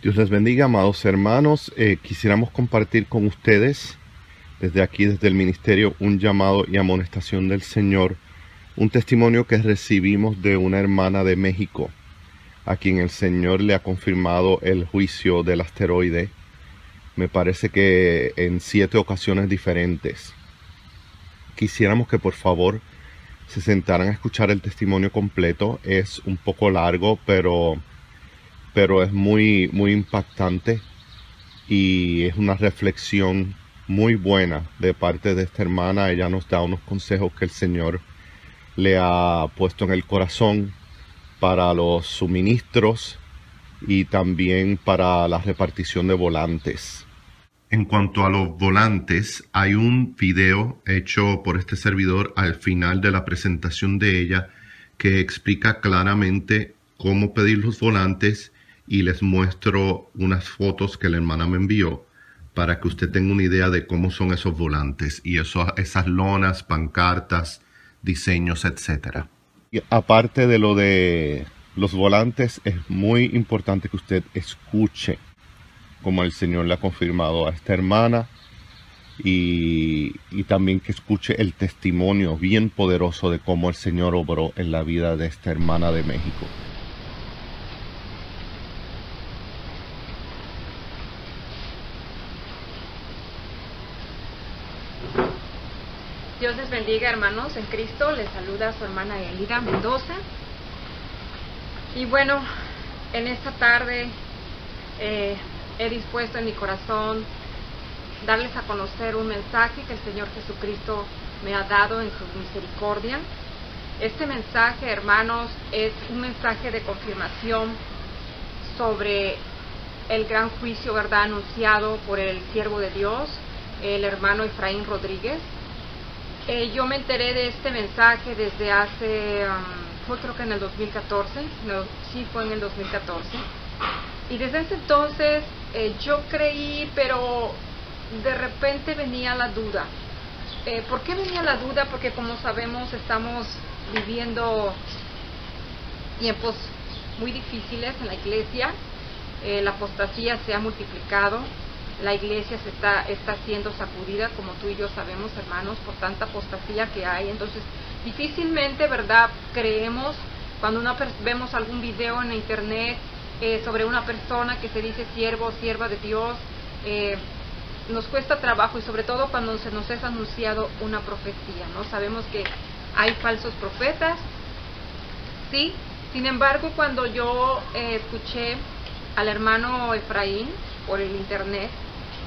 Dios les bendiga, amados hermanos. Eh, quisiéramos compartir con ustedes desde aquí, desde el ministerio, un llamado y amonestación del Señor, un testimonio que recibimos de una hermana de México, a quien el Señor le ha confirmado el juicio del asteroide, me parece que en siete ocasiones diferentes. Quisiéramos que por favor se sentaran a escuchar el testimonio completo. Es un poco largo, pero pero es muy, muy impactante y es una reflexión muy buena de parte de esta hermana. Ella nos da unos consejos que el Señor le ha puesto en el corazón para los suministros y también para la repartición de volantes. En cuanto a los volantes, hay un video hecho por este servidor al final de la presentación de ella que explica claramente cómo pedir los volantes y les muestro unas fotos que la hermana me envió para que usted tenga una idea de cómo son esos volantes y eso, esas lonas, pancartas, diseños, etc. Y aparte de lo de los volantes, es muy importante que usted escuche como el Señor le ha confirmado a esta hermana y, y, también que escuche el testimonio bien poderoso de cómo el Señor obró en la vida de esta hermana de México. Dios les bendiga hermanos en Cristo, les saluda su hermana Elida Mendoza. Y bueno, en esta tarde eh, he dispuesto en mi corazón darles a conocer un mensaje que el Señor Jesucristo me ha dado en su misericordia. Este mensaje, hermanos, es un mensaje de confirmación sobre el gran juicio, ¿verdad?, anunciado por el siervo de Dios, el hermano Efraín Rodríguez. Eh, yo me enteré de este mensaje desde hace, um, fue creo que en el 2014, no, sí fue en el 2014. Y desde ese entonces eh, yo creí, pero de repente venía la duda. Eh, ¿Por qué venía la duda? Porque como sabemos estamos viviendo tiempos muy difíciles en la iglesia, la apostasía se ha multiplicado, la iglesia se está, está siendo sacudida, como tú y yo sabemos, hermanos, por tanta apostasía que hay. Entonces, difícilmente, ¿verdad?, creemos cuando una, vemos algún video en internet eh, sobre una persona que se dice siervo o sierva de Dios, eh, nos cuesta trabajo y sobre todo cuando se nos es anunciado una profecía, ¿no? Sabemos que hay falsos profetas, sí, sin embargo, cuando yo eh, escuché al hermano Efraín por el internet,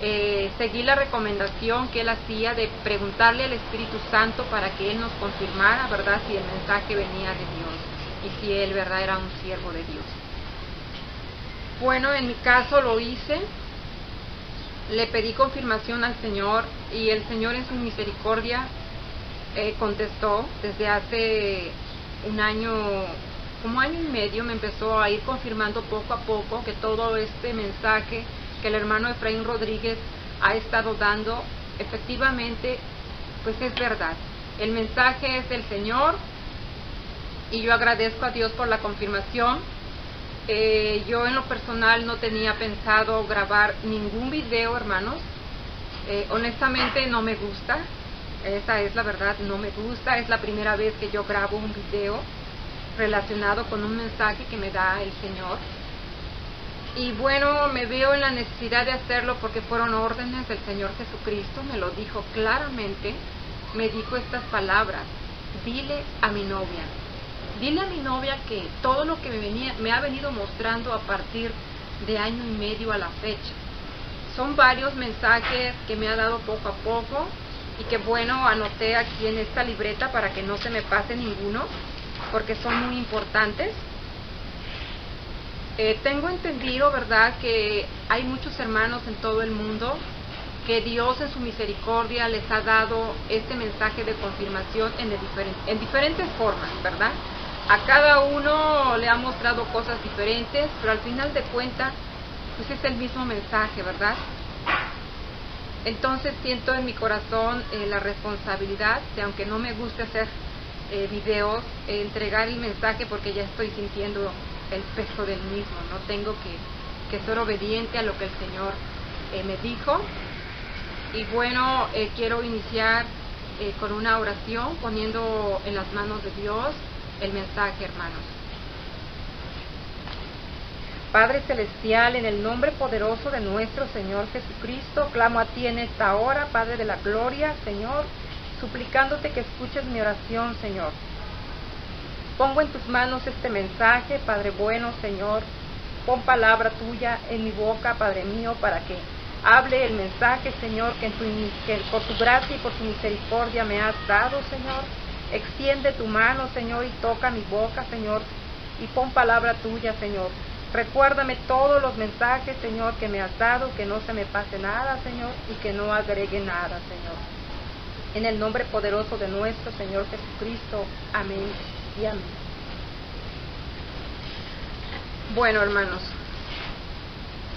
eh, seguí la recomendación que él hacía de preguntarle al Espíritu Santo para que él nos confirmara, ¿verdad?, si el mensaje venía de Dios y si él, ¿verdad?, era un siervo de Dios. Bueno, en mi caso lo hice, le pedí confirmación al Señor y el Señor en su misericordia eh, contestó desde hace un año, como año y medio, me empezó a ir confirmando poco a poco que todo este mensaje que el hermano Efraín Rodríguez ha estado dando, efectivamente, pues es verdad. El mensaje es del Señor y yo agradezco a Dios por la confirmación. Eh, yo en lo personal no tenía pensado grabar ningún video, hermanos. Eh, honestamente no me gusta, esa es la verdad, no me gusta. Es la primera vez que yo grabo un video relacionado con un mensaje que me da el Señor y bueno, me veo en la necesidad de hacerlo porque fueron órdenes del Señor Jesucristo, me lo dijo claramente, me dijo estas palabras, dile a mi novia, dile a mi novia que todo lo que me, venía, me ha venido mostrando a partir de año y medio a la fecha. Son varios mensajes que me ha dado poco a poco y que bueno, anoté aquí en esta libreta para que no se me pase ninguno, porque son muy importantes. Eh, tengo entendido, ¿verdad?, que hay muchos hermanos en todo el mundo que Dios en su misericordia les ha dado este mensaje de confirmación en, en diferentes formas, ¿verdad? A cada uno le ha mostrado cosas diferentes, pero al final de cuentas, pues es el mismo mensaje, ¿verdad? Entonces siento en mi corazón eh, la responsabilidad de, aunque no me guste hacer eh, videos, entregar el mensaje porque ya estoy sintiendo el peso del mismo, no tengo que, que ser obediente a lo que el Señor eh, me dijo. Y bueno, eh, quiero iniciar eh, con una oración poniendo en las manos de Dios el mensaje, hermanos. Padre Celestial, en el nombre poderoso de nuestro Señor Jesucristo, clamo a ti en esta hora, Padre de la Gloria, Señor, suplicándote que escuches mi oración, Señor. Pongo en tus manos este mensaje, Padre bueno, Señor. Pon palabra tuya en mi boca, Padre mío, para que hable el mensaje, Señor, que, por tu gracia y por tu misericordia me has dado, Señor. Extiende tu mano, Señor, y toca mi boca, Señor, y pon palabra tuya, Señor. Recuérdame todos los mensajes, Señor, que me has dado, que no se me pase nada, Señor, y que no agregue nada, Señor. En el nombre poderoso de nuestro Señor Jesucristo. Amén Bueno, hermanos,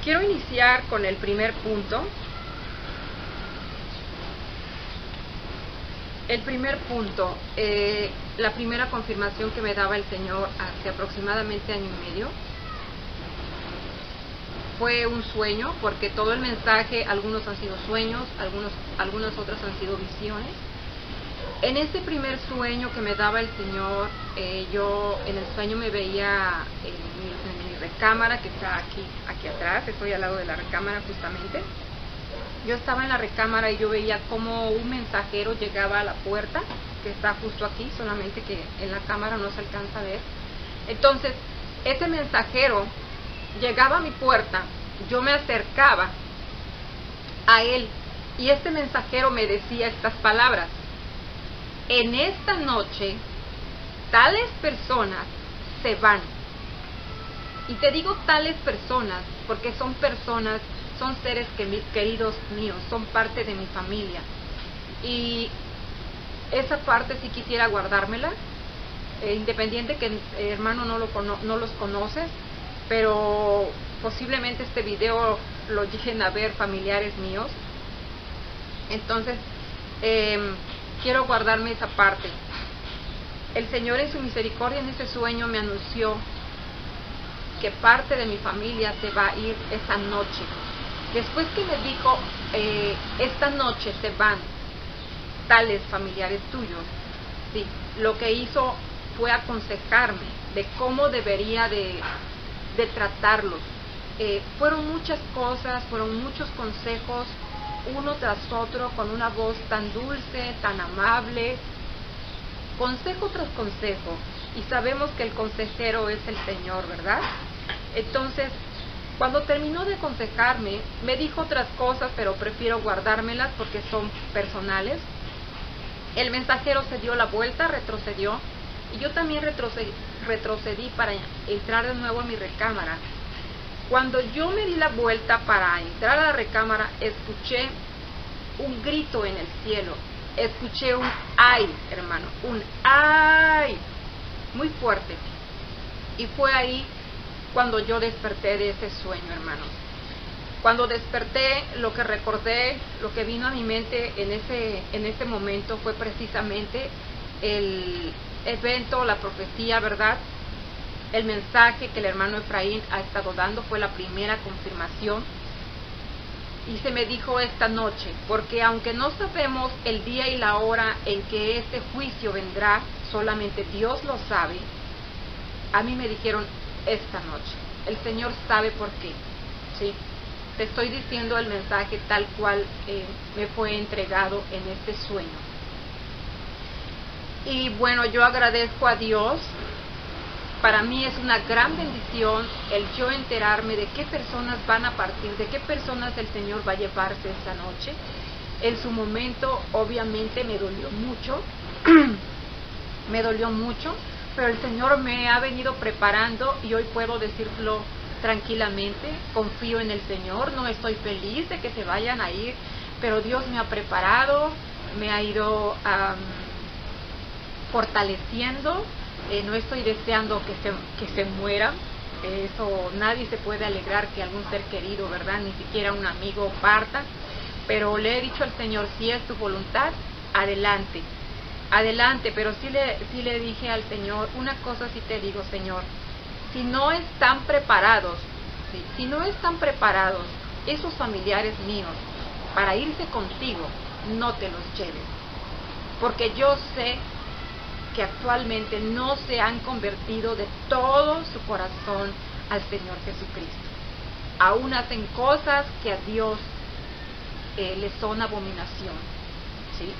quiero iniciar con el primer punto. El primer punto, eh, la primera confirmación que me daba el Señor hace aproximadamente año y medio, fue un sueño, porque todo el mensaje, algunos han sido sueños, algunos, algunas otras han sido visiones. En ese primer sueño que me daba el Señor, eh, yo en el sueño me veía en mi, recámara que está aquí, aquí atrás, estoy al lado de la recámara justamente. Yo estaba en la recámara y yo veía como un mensajero llegaba a la puerta, que está justo aquí, solamente que en la cámara no se alcanza a ver. Entonces, ese mensajero llegaba a mi puerta, yo me acercaba a él y este mensajero me decía estas palabras. En esta noche, tales personas se van. Y te digo tales personas porque son personas, son seres que, queridos míos, son parte de mi familia. Y esa parte si quisiera guardármela, eh, independiente que eh, hermano no, lo, no los conoces, pero posiblemente este video lo lleguen a ver familiares míos. Entonces, em, quiero guardarme esa parte. El Señor en su misericordia en ese sueño me anunció que parte de mi familia se va a ir esa noche. Después que me dijo, eh, esta noche se van tales familiares tuyos, sí, lo que hizo fue aconsejarme de cómo debería de tratarlos. Eh, fueron muchas cosas, fueron muchos consejos, uno tras otro, con una voz tan dulce, tan amable, consejo tras consejo. Y sabemos que el consejero es el Señor, ¿verdad? Entonces, cuando terminó de aconsejarme, me dijo otras cosas, pero prefiero guardármelas porque son personales. El mensajero se dio la vuelta, retrocedió y yo también retrocedí, para entrar de nuevo a mi recámara. Cuando yo me di la vuelta para entrar a la recámara, escuché un grito en el cielo. Escuché un ay, hermano, un ay, muy fuerte. Y fue ahí cuando yo desperté de ese sueño, hermano. Cuando desperté, lo que recordé, lo que vino a mi mente en ese, en ese momento fue precisamente el, evento, la profecía, ¿verdad? El mensaje que el hermano Efraín ha estado dando fue la primera confirmación. Y se me dijo esta noche, porque aunque no sabemos el día y la hora en que este juicio vendrá, solamente Dios lo sabe, a mí me dijeron esta noche. El Señor sabe por qué. ¿sí? Te estoy diciendo el mensaje tal cual eh, me fue entregado en este sueño. Y bueno, yo agradezco a Dios. Para mí es una gran bendición el yo enterarme de qué personas van a partir, de qué personas el Señor va a llevarse esta noche. En su momento, obviamente, me dolió mucho. me dolió mucho, pero el Señor me ha venido preparando y hoy puedo decirlo tranquilamente. Confío en el Señor, no estoy feliz de que se vayan a ir, pero Dios me ha preparado, me ha ido fortaleciendo, eh, no estoy deseando que se, que se muera, eso nadie se puede alegrar que algún ser querido, ¿verdad? Ni siquiera un amigo parta, pero le he dicho al Señor, si es tu voluntad, adelante, adelante, pero sí le, le dije al Señor, una cosa sí te digo, Señor, si no están preparados Si no están preparados esos familiares míos para irse contigo, no te los lleves. Porque yo sé que actualmente no se han convertido de todo su corazón al Señor Jesucristo. Aún hacen cosas que a Dios eh, le son abominación. ¿sí?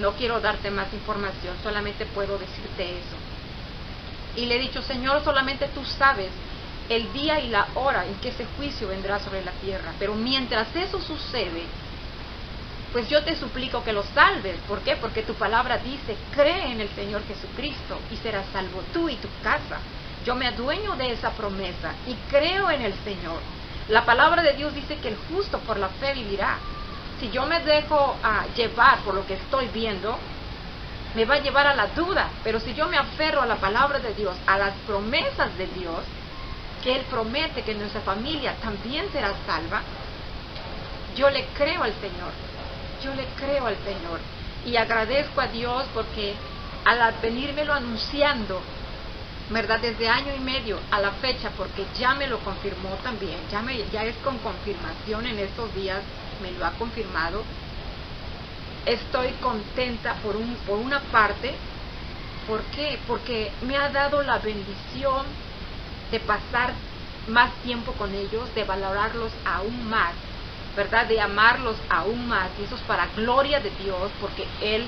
No quiero darte más información, solamente puedo decirte eso. Y le he dicho, Señor, solamente tú sabes el día y la hora en que ese juicio vendrá sobre la tierra. Pero mientras eso sucede, pues yo te suplico que lo salves. ¿Por qué? Porque tu palabra dice, cree en el Señor Jesucristo y serás salvo tú y tu casa. Yo me adueño de esa promesa y creo en el Señor. La palabra de Dios dice que el justo por la fe vivirá. Si yo me dejo ah, llevar por lo que estoy viendo, me va a llevar a la duda. Pero si yo me aferro a la palabra de Dios, a las promesas de Dios, que Él promete que nuestra familia también será salva, yo le creo al Señor, yo le creo al Señor y agradezco a Dios porque al venírmelo anunciando, ¿verdad? Desde año y medio a la fecha, porque ya me lo confirmó también, ya, ya es con confirmación en estos días, me lo ha confirmado. Estoy contenta por, un, por una parte, ¿por qué? Porque me ha dado la bendición de pasar más tiempo con ellos, de valorarlos aún más, ¿verdad? De amarlos aún más. Y eso es para gloria de Dios, porque Él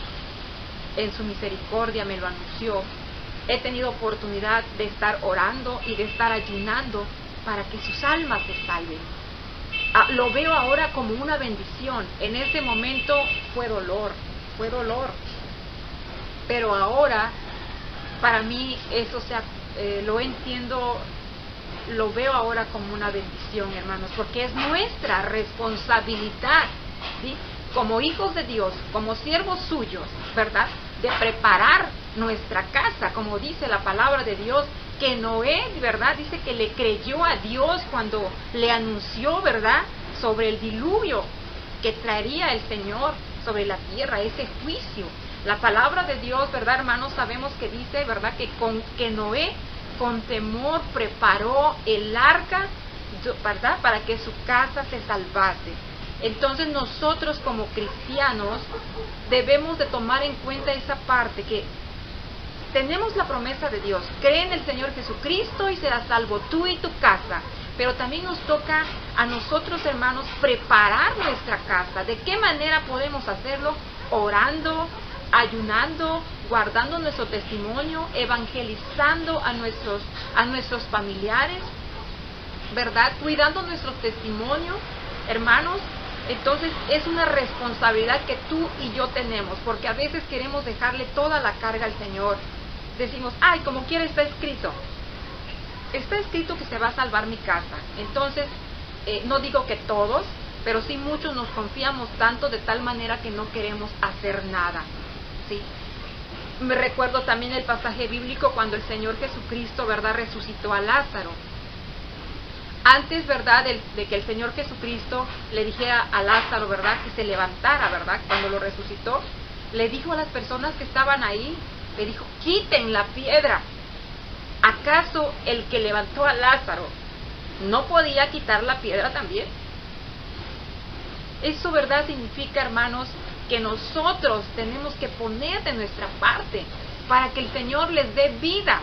en su misericordia me lo anunció. He tenido oportunidad de estar orando y de estar ayunando para que sus almas se salven. Ah, lo veo ahora como una bendición. En ese momento fue dolor, fue dolor. Pero ahora, para mí, eso se eh, lo entiendo, lo veo ahora como una bendición, hermanos, porque es nuestra responsabilidad, como hijos de Dios, como siervos suyos, ¿verdad? De preparar nuestra casa, como dice la palabra de Dios, que Noé, ¿verdad? Dice que le creyó a Dios cuando le anunció, ¿verdad? Sobre el diluvio que traería el Señor sobre la tierra, ese juicio. La palabra de Dios, ¿verdad, hermanos? Sabemos que dice, ¿verdad? Que, con, que Noé con temor preparó el arca, ¿verdad? Para que su casa se salvase. Entonces nosotros como cristianos debemos de tomar en cuenta esa parte que tenemos la promesa de Dios, cree en el Señor Jesucristo y serás salvo tú y tu casa. Pero también nos toca a nosotros hermanos preparar nuestra casa. ¿De qué manera podemos hacerlo? Orando, ayunando, guardando nuestro testimonio, evangelizando a nuestros, a nuestros familiares, ¿verdad? Cuidando nuestro testimonio, hermanos. Entonces es una responsabilidad que tú y yo tenemos, porque a veces queremos dejarle toda la carga al Señor. Decimos, ay, como quiera está escrito. Está escrito que se va a salvar mi casa. Entonces, eh, no digo que todos, pero sí muchos nos confiamos tanto de tal manera que no queremos hacer nada. ¿sí? Me recuerdo también el pasaje bíblico cuando el Señor Jesucristo, ¿verdad?, resucitó a Lázaro. Antes, ¿verdad?, de, que el Señor Jesucristo le dijera a Lázaro, ¿verdad?, que se levantara, ¿verdad?, cuando lo resucitó, le dijo a las personas que estaban ahí, le dijo, quiten la piedra. ¿Acaso el que levantó a Lázaro no podía quitar la piedra también? Eso, ¿verdad?, significa, hermanos, que nosotros tenemos que poner de nuestra parte para que el Señor les dé vida,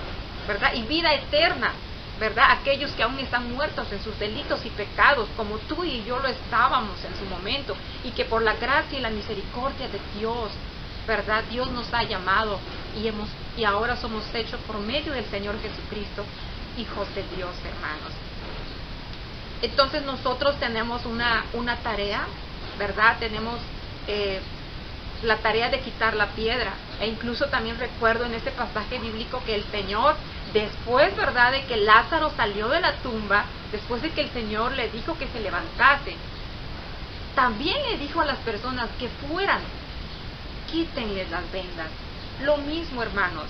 ¿verdad? Y vida eterna, ¿verdad? Aquellos que aún están muertos en sus delitos y pecados, como tú y yo lo estábamos en su momento, y que por la gracia y la misericordia de Dios, ¿verdad? Dios nos ha llamado y, hemos, y ahora somos hechos por medio del Señor Jesucristo, hijos de Dios, hermanos. Entonces nosotros tenemos una, una tarea, ¿verdad? Tenemos eh, la tarea de quitar la piedra. E incluso también recuerdo en este pasaje bíblico que el Señor, después, ¿verdad?, de que Lázaro salió de la tumba, después de que el Señor le dijo que se levantase, también le dijo a las personas que fueran, quítenles las vendas. Lo mismo, hermanos.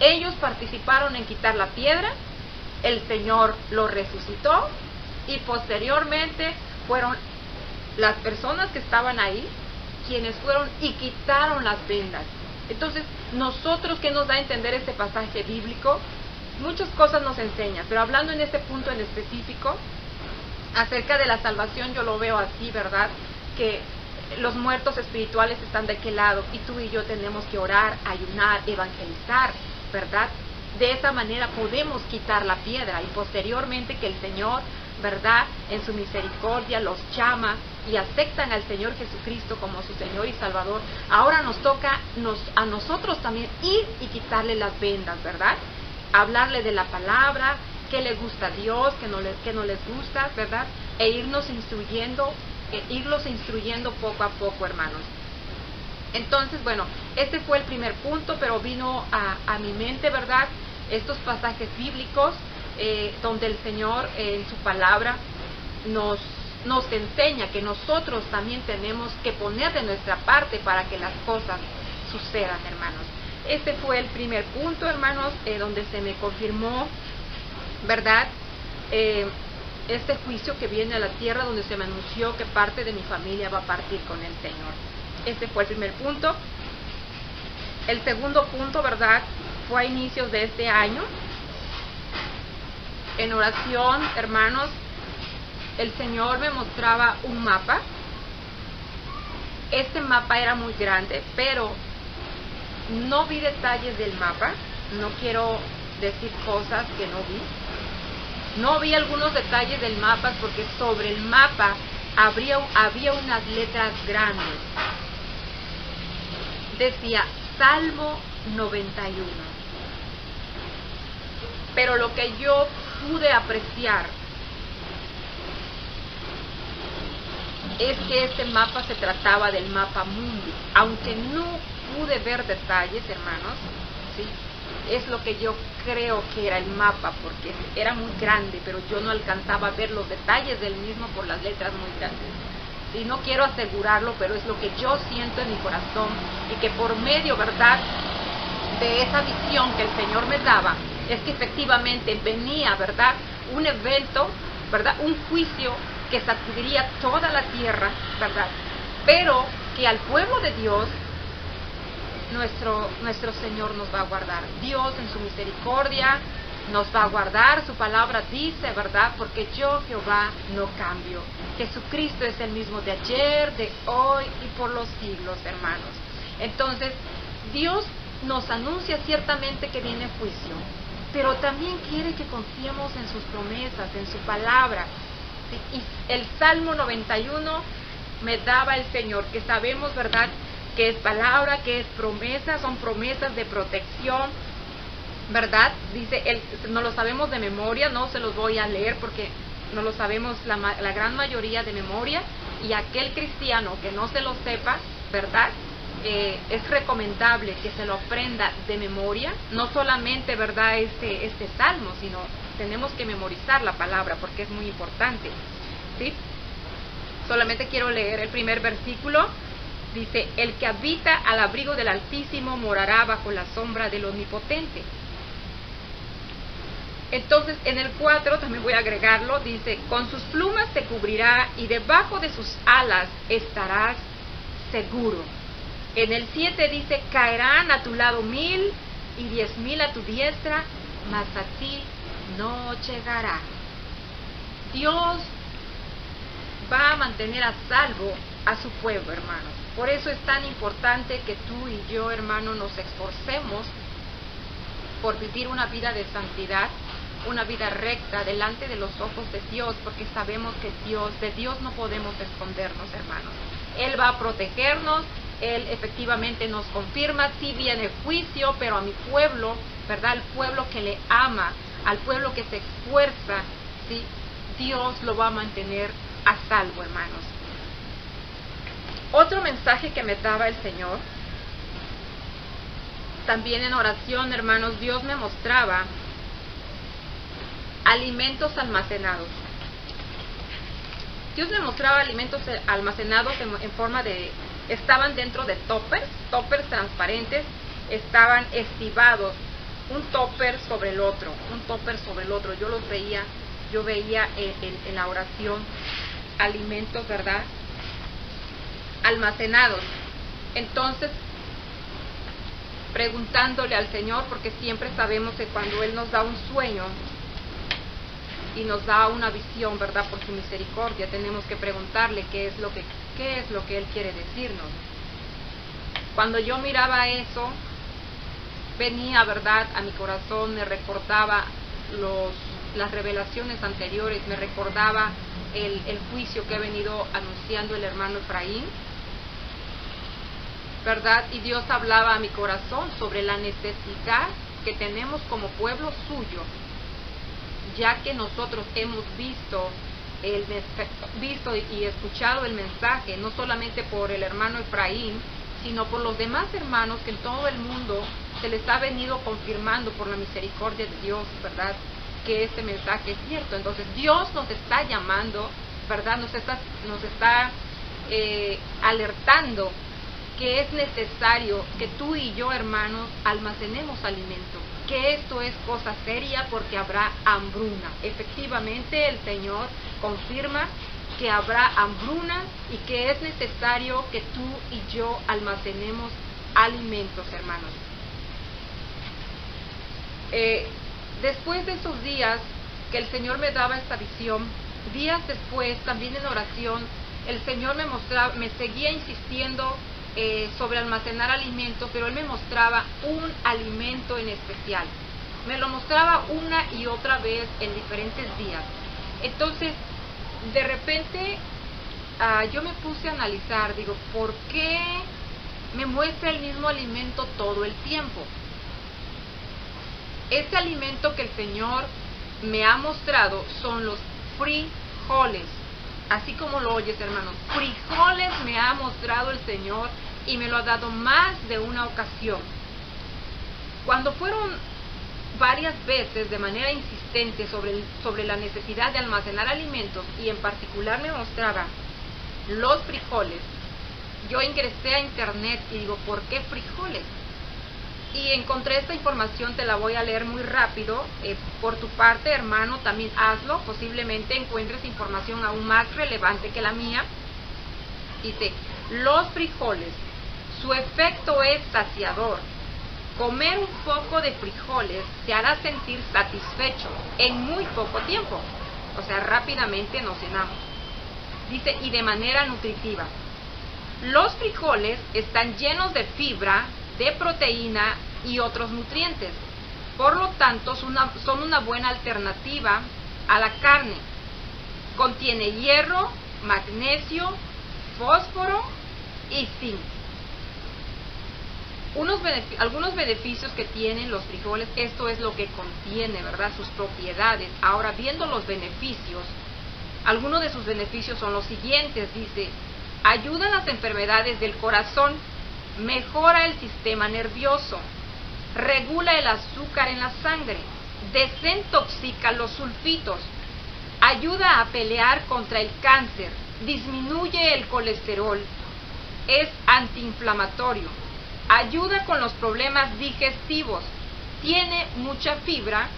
Ellos participaron en quitar la piedra, el Señor lo resucitó y posteriormente fueron las personas que estaban ahí quienes fueron y quitaron las vendas. Entonces, nosotros, ¿qué nos da a entender este pasaje bíblico? muchas cosas nos enseña, pero hablando en este punto en específico, acerca de la salvación yo lo veo así, ¿verdad? Que los muertos espirituales están de qué lado y tú y yo tenemos que orar, ayunar, evangelizar, ¿verdad? De esa manera podemos quitar la piedra y posteriormente que el Señor, ¿verdad? En su misericordia los llama y aceptan al Señor Jesucristo como su Señor y Salvador. Ahora nos toca nos, a nosotros también ir y quitarle las vendas, ¿verdad? Hablarle de la palabra, qué le gusta a Dios, qué no, le, qué no les gusta, ¿verdad? E irnos instruyendo, e irlos instruyendo poco a poco, hermanos. Entonces, bueno, este fue el primer punto, pero vino a, mi mente, ¿verdad? Estos pasajes bíblicos eh, donde el Señor eh, en su palabra nos, nos enseña que nosotros también tenemos que poner de nuestra parte para que las cosas sucedan, hermanos. Este fue el primer punto, hermanos, eh, donde se me confirmó, ¿verdad? este juicio que viene a la tierra donde se me anunció que parte de mi familia va a partir con el Señor. Este fue el primer punto. El segundo punto, ¿verdad? Fue a inicios de este año. En oración, hermanos, el Señor me mostraba un mapa. Este mapa era muy grande, pero no vi detalles del mapa. No quiero decir cosas que no vi. No vi algunos detalles del mapa porque sobre el mapa había unas letras grandes decía Salmo 91. Pero lo que yo pude apreciar es que este mapa se trataba del mapa mundi, aunque no pude ver detalles, hermanos, ¿sí? es lo que yo creo que era el mapa, porque era muy grande, pero yo no alcanzaba a ver los detalles del mismo por las letras muy grandes y no quiero asegurarlo, pero es lo que yo siento en mi corazón y que por medio, ¿verdad?, de esa visión que el Señor me daba, es que efectivamente venía, ¿verdad?, un evento, ¿verdad?, un juicio que sacudiría toda la tierra, ¿verdad?, pero que al pueblo de Dios nuestro, nuestro Señor nos va a guardar. Dios en su misericordia nos va a guardar, su palabra dice, ¿verdad? Porque yo, Jehová, no cambio. Jesucristo es el mismo de ayer, de hoy y por los siglos, hermanos. Entonces, Dios nos anuncia ciertamente que viene juicio, pero también quiere que confiemos en sus promesas, en su palabra. Y el Salmo 91 me daba el Señor, que sabemos, ¿verdad?, que es palabra, que es promesa, son promesas de protección, ¿verdad? Dice, el, no lo sabemos de memoria, no se los voy a leer porque no lo sabemos la, la gran mayoría de memoria y aquel cristiano que no se lo sepa, ¿verdad? Eh, es recomendable que se lo aprenda de memoria, no solamente, ¿verdad?, este, este salmo, sino tenemos que memorizar la palabra porque es muy importante, ¿sí? Solamente quiero leer el primer versículo, dice, el que habita al abrigo del Altísimo morará bajo la sombra del Omnipotente. Entonces, en el 4 también voy a agregarlo, dice, con sus plumas te cubrirá y debajo de sus alas estarás seguro. En el 7 dice, caerán a tu lado mil y diez mil a tu diestra, mas a ti no llegará. Dios va a mantener a salvo a su pueblo, hermanos. Por eso es tan importante que tú y yo, hermano, nos esforcemos por vivir una vida de santidad una vida recta delante de los ojos de Dios, porque sabemos que Dios, de Dios no podemos escondernos, hermanos. Él va a protegernos, Él efectivamente nos confirma, si viene juicio, pero a mi pueblo, ¿verdad? Al pueblo que le ama, al pueblo que se esfuerza, ¿sí? Dios lo va a mantener a salvo, hermanos. Otro mensaje que me daba el Señor, también en oración, hermanos, Dios me mostraba alimentos almacenados. Dios me mostraba alimentos almacenados en, forma de, estaban dentro de toppers, toppers transparentes, estaban estivados, un topper sobre el otro, un topper sobre el otro. Yo los veía, yo veía en, la oración alimentos, ¿verdad? Almacenados. Entonces, preguntándole al Señor, porque siempre sabemos que cuando Él nos da un sueño y nos da una visión, ¿verdad? Por su misericordia, tenemos que preguntarle qué es lo que, qué es lo que Él quiere decirnos. Cuando yo miraba eso, venía, ¿verdad?, a mi corazón, me recordaba los, las revelaciones anteriores, me recordaba el, el juicio que ha venido anunciando el hermano Efraín, ¿verdad? Y Dios hablaba a mi corazón sobre la necesidad que tenemos como pueblo suyo, ya que nosotros hemos visto el visto y escuchado el mensaje, no solamente por el hermano Efraín, sino por los demás hermanos que en todo el mundo se les ha venido confirmando por la misericordia de Dios, ¿verdad? Que este mensaje es cierto. Entonces Dios nos está llamando, ¿verdad? Nos está, nos está eh, alertando que es necesario que tú y yo, hermanos, almacenemos alimento, que esto es cosa seria porque habrá hambruna. Efectivamente, el Señor confirma que habrá hambruna y que es necesario que tú y yo almacenemos alimentos, hermanos. Eh, después de esos días que el Señor me daba esta visión, días después, también en oración, el Señor me mostraba, me seguía insistiendo eh, sobre almacenar alimentos, pero Él me mostraba un alimento en especial. Me lo mostraba una y otra vez en diferentes días. Entonces, de repente ah, yo me puse a analizar, digo, ¿por qué me muestra el mismo alimento todo el tiempo? Este alimento que el Señor me ha mostrado son los frijoles. Así como lo oyes, hermanos. Frijoles me ha mostrado el Señor y me lo ha dado más de una ocasión. Cuando fueron varias veces de manera insistente sobre, sobre la necesidad de almacenar alimentos y en particular me mostraba los frijoles, yo ingresé a internet y digo, ¿por qué frijoles? Y encontré esta información, te la voy a leer muy rápido. Eh, por tu parte, hermano, también hazlo. Posiblemente encuentres información aún más relevante que la mía. Dice, los frijoles, su efecto es saciador, Comer un poco de frijoles te hará sentir satisfecho en muy poco tiempo. O sea, rápidamente nos cenamos. Dice, y de manera nutritiva. Los frijoles están llenos de fibra, de proteína y otros nutrientes. Por lo tanto, son una, son una buena alternativa a la carne. Contiene hierro, magnesio, fósforo y zinc algunos beneficios que tienen los frijoles, esto es lo que contiene, ¿verdad? Sus propiedades. Ahora, viendo los beneficios, algunos de sus beneficios son los siguientes, dice, ayuda a las enfermedades del corazón, mejora el sistema nervioso, regula el azúcar en la sangre, desintoxica los sulfitos, ayuda a pelear contra el cáncer, disminuye el colesterol, es antiinflamatorio, ayuda con los problemas digestivos, tiene mucha fibra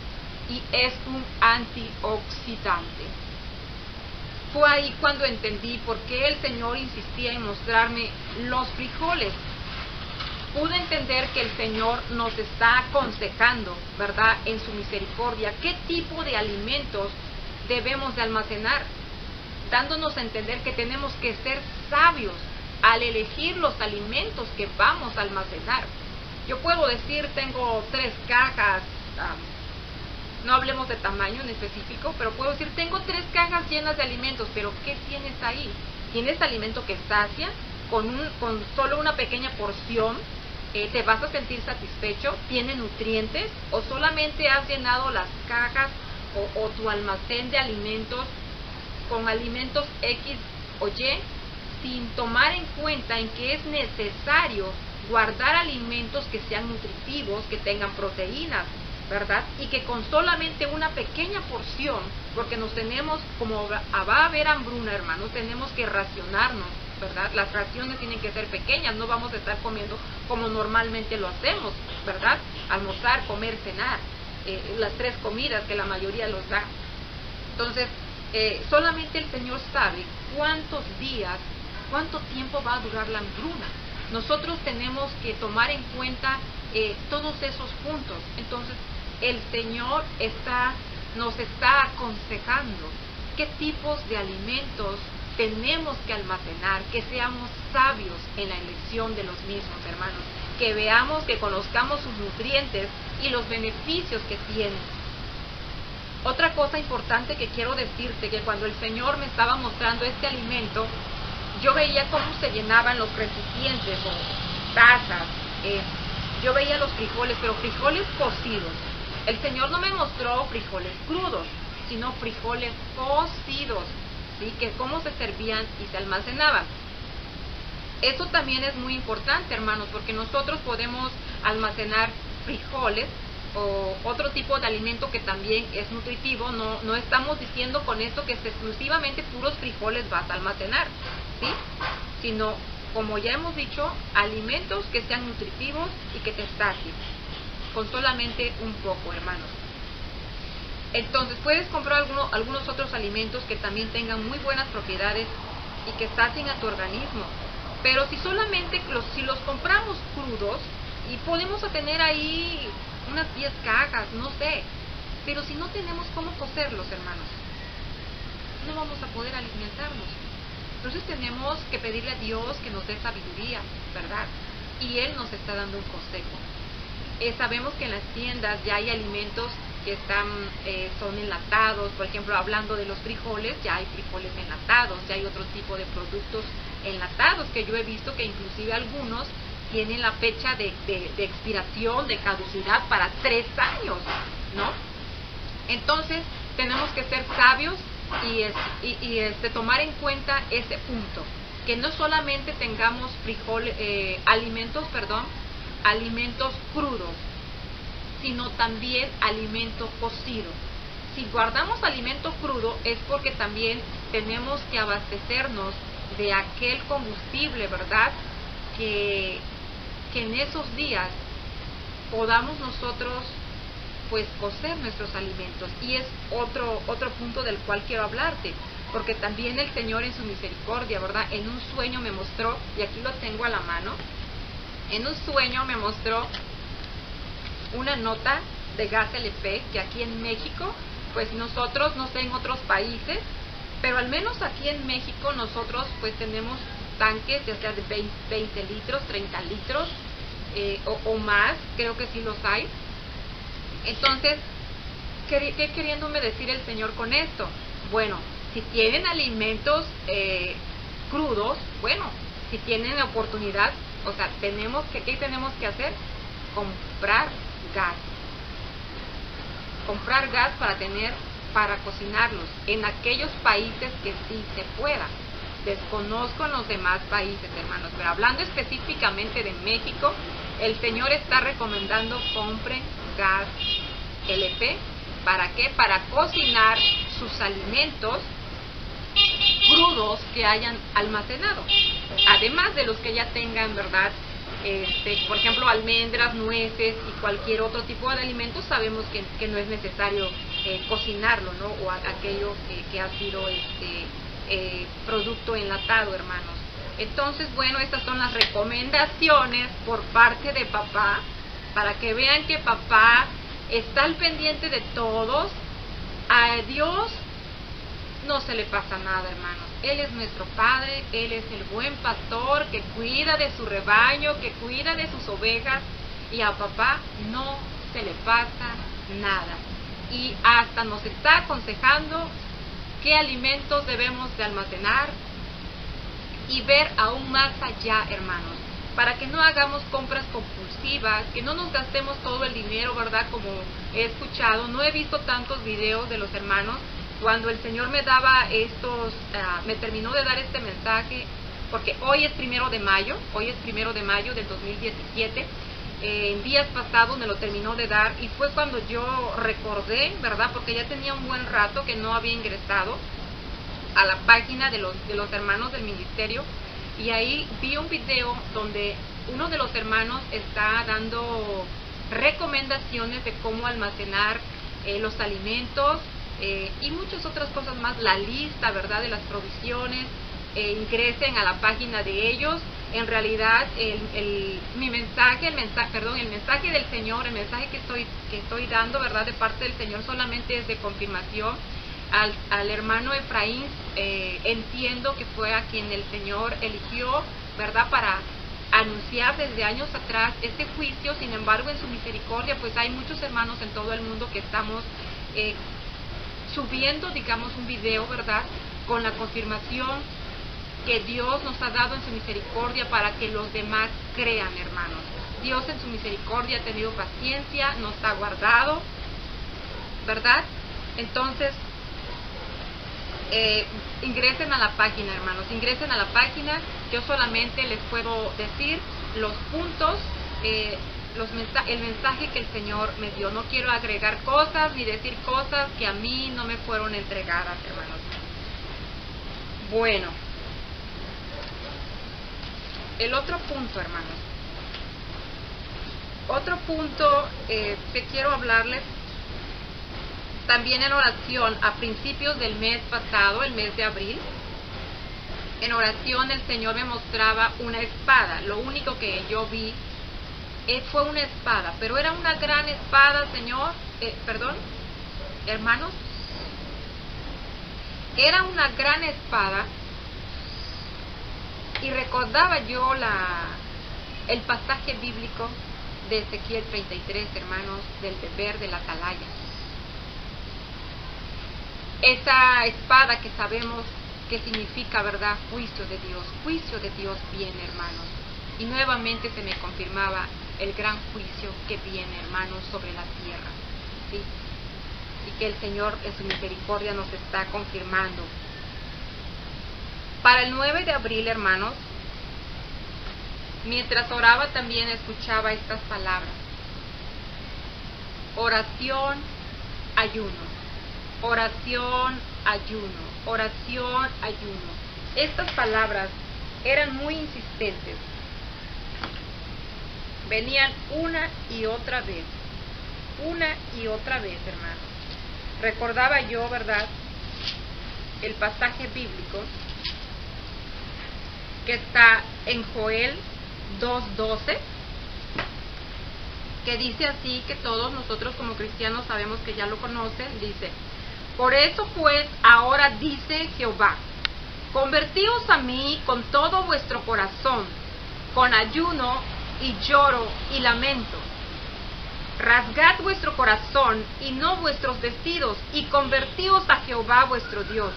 y es un antioxidante. Fue ahí cuando entendí por qué el Señor insistía en mostrarme los frijoles. Pude entender que el Señor nos está aconsejando, ¿verdad?, en su misericordia, qué tipo de alimentos debemos de almacenar, dándonos a entender que tenemos que ser sabios al elegir los alimentos que vamos a almacenar. Yo puedo decir, tengo tres cajas, no hablemos de tamaño en específico, pero puedo decir, tengo tres cajas llenas de alimentos, pero ¿qué tienes ahí? ¿Tienes alimento que sacia? Con, un, con solo una pequeña porción eh, te vas a sentir satisfecho, tiene nutrientes o solamente has llenado las cajas o, tu almacén de alimentos con alimentos X o Y sin tomar en cuenta en que es necesario guardar alimentos que sean nutritivos, que tengan proteínas, ¿verdad? Y que con solamente una pequeña porción, porque nos tenemos, como va a haber hambruna, hermanos, tenemos que racionarnos, ¿verdad? Las raciones tienen que ser pequeñas, no vamos a estar comiendo como normalmente lo hacemos, ¿verdad? Almorzar, comer, cenar, eh, las tres comidas que la mayoría los da. Entonces, eh, solamente el Señor sabe cuántos días ¿Cuánto tiempo va a durar la hambruna? nosotros tenemos que tomar en cuenta eh, todos esos puntos. Entonces, el Señor está, nos está aconsejando qué tipos de alimentos tenemos que almacenar, que seamos sabios en la elección de los mismos, hermanos, que veamos, que conozcamos sus nutrientes y los beneficios que tienen. Otra cosa importante que quiero decirte, que cuando el Señor me estaba mostrando este alimento, yo veía cómo se llenaban los recipientes o tazas. Eh, yo veía los frijoles, pero frijoles cocidos. El Señor no me mostró frijoles crudos, sino frijoles cocidos, ¿sí? que cómo se servían y se almacenaban. Eso también es muy importante, hermanos, porque nosotros podemos almacenar frijoles o otro tipo de alimento que también es nutritivo. No, no estamos diciendo con esto que es exclusivamente puros frijoles vas a almacenar, ¿sí? Sino, como ya hemos dicho, alimentos que sean nutritivos y que te saquen con solamente un poco, hermanos. Entonces puedes comprar algunos otros alimentos que también tengan muy buenas propiedades y que saquen a tu organismo. Pero si solamente los, si los compramos crudos, y podemos tener ahí unas 10 cajas, no sé. Pero si no tenemos cómo coserlos, hermanos, no vamos a poder alimentarnos. Entonces tenemos que pedirle a Dios que nos dé sabiduría, ¿verdad? Y Él nos está dando un consejo. Eh, sabemos que en las tiendas ya hay alimentos que están eh, son enlatados, por ejemplo, hablando de los frijoles, ya hay frijoles enlatados, ya hay otro tipo de productos enlatados que yo he visto que inclusive algunos tienen la fecha de, expiración, de caducidad para tres años, ¿no? Entonces, tenemos que ser sabios y, este, tomar en cuenta ese punto, que no solamente tengamos frijoles, eh, alimentos, perdón, alimentos crudos, sino también alimento cocido. Si guardamos alimento crudo es porque también tenemos que abastecernos de aquel combustible, ¿verdad? Que, que en esos días podamos nosotros pues cocer nuestros alimentos y es otro otro punto del cual quiero hablarte porque también el Señor en su misericordia, ¿verdad? En un sueño me mostró y aquí lo tengo a la mano. En un sueño me mostró una nota de gas LP que aquí en México, pues nosotros no sé en otros países, pero al menos aquí en México nosotros pues tenemos tanques, ya sea de 20, litros, 30 litros eh, o, más, creo que sí los hay. Entonces, ¿qué, ¿qué, queriéndome decir el Señor con esto? Bueno, si tienen alimentos eh, crudos, bueno, si tienen oportunidad, o sea, tenemos que, ¿qué tenemos que hacer? Comprar gas. Comprar gas para tener, para cocinarlos en aquellos países que sí se pueda. Desconozco los demás países, hermanos, pero hablando específicamente de México, el Señor está recomendando compren gas LP. ¿Para qué? Para cocinar sus alimentos crudos que hayan almacenado. Además de los que ya tengan, ¿verdad? Este, por ejemplo, almendras, nueces y cualquier otro tipo de alimentos, sabemos que, no es necesario eh, cocinarlo, ¿no? O aquello que, que ha sido este, eh, producto enlatado, hermanos. Entonces, bueno, estas son las recomendaciones por parte de papá, para que vean que papá está al pendiente de todos. A Dios no se le pasa nada, hermanos. Él es nuestro Padre, Él es el buen pastor que cuida de su rebaño, que cuida de sus ovejas, y a papá no se le pasa nada. Y hasta nos está aconsejando qué alimentos debemos de almacenar y ver aún más allá, hermanos, para que no hagamos compras compulsivas, que no nos gastemos todo el dinero, ¿verdad? Como he escuchado, no he visto tantos videos de los hermanos. Cuando el Señor me daba estos, ah, me terminó de dar este mensaje, porque hoy es primero de mayo, hoy es primero de mayo del 2017, en días pasados me lo terminó de dar y fue cuando yo recordé, ¿verdad? Porque ya tenía un buen rato que no había ingresado a la página de los, de los hermanos del ministerio y ahí vi un video donde uno de los hermanos está dando recomendaciones de cómo almacenar eh, los alimentos eh, y muchas otras cosas más, la lista, ¿verdad?, de las provisiones, eh, ingresen a la página de ellos en realidad el, mi mensaje, el mensaje, perdón, el mensaje del Señor, el mensaje que estoy, que estoy dando, ¿verdad? De parte del Señor solamente es de confirmación. Al, al hermano Efraín eh, entiendo que fue a quien el Señor eligió, ¿verdad? Para anunciar desde años atrás este juicio, sin embargo en su misericordia pues hay muchos hermanos en todo el mundo que estamos eh, subiendo digamos un video, ¿verdad? Con la confirmación que Dios nos ha dado en su misericordia para que los demás crean, hermanos. Dios en su misericordia ha tenido paciencia, nos ha guardado, ¿verdad? Entonces, eh, ingresen a la página, hermanos, ingresen a la página. Yo solamente les puedo decir los puntos, eh, el mensaje que el Señor me dio. No quiero agregar cosas ni decir cosas que a mí no me fueron entregadas, hermanos. Bueno, el otro punto, hermanos. Otro punto eh, que quiero hablarles también en oración a principios del mes pasado, el mes de abril. En oración el Señor me mostraba una espada. Lo único que yo vi eh, fue una espada, pero era una gran espada, Señor. Eh, perdón, hermanos. Era una gran espada y recordaba yo la, el pasaje bíblico de Ezequiel 33, hermanos, del deber de la atalaya. Esa espada que sabemos que significa, ¿verdad? Juicio de Dios. Juicio de Dios viene, hermanos. Y nuevamente se me confirmaba el gran juicio que viene, hermanos, sobre la tierra. ¿sí? Y que el Señor en su misericordia nos está confirmando para el 9 de abril, hermanos, mientras oraba también escuchaba estas palabras. Oración, ayuno. Oración, ayuno. Oración, ayuno. Estas palabras eran muy insistentes. Venían una y otra vez. Una y otra vez, hermanos. Recordaba yo, ¿verdad? El pasaje bíblico que está en Joel 2.12, que dice así, que todos nosotros como cristianos sabemos que ya lo conocen, dice, por eso pues ahora dice Jehová, convertíos a mí con todo vuestro corazón, con ayuno y lloro y lamento. Rasgad vuestro corazón y no vuestros vestidos, y convertíos a Jehová vuestro Dios,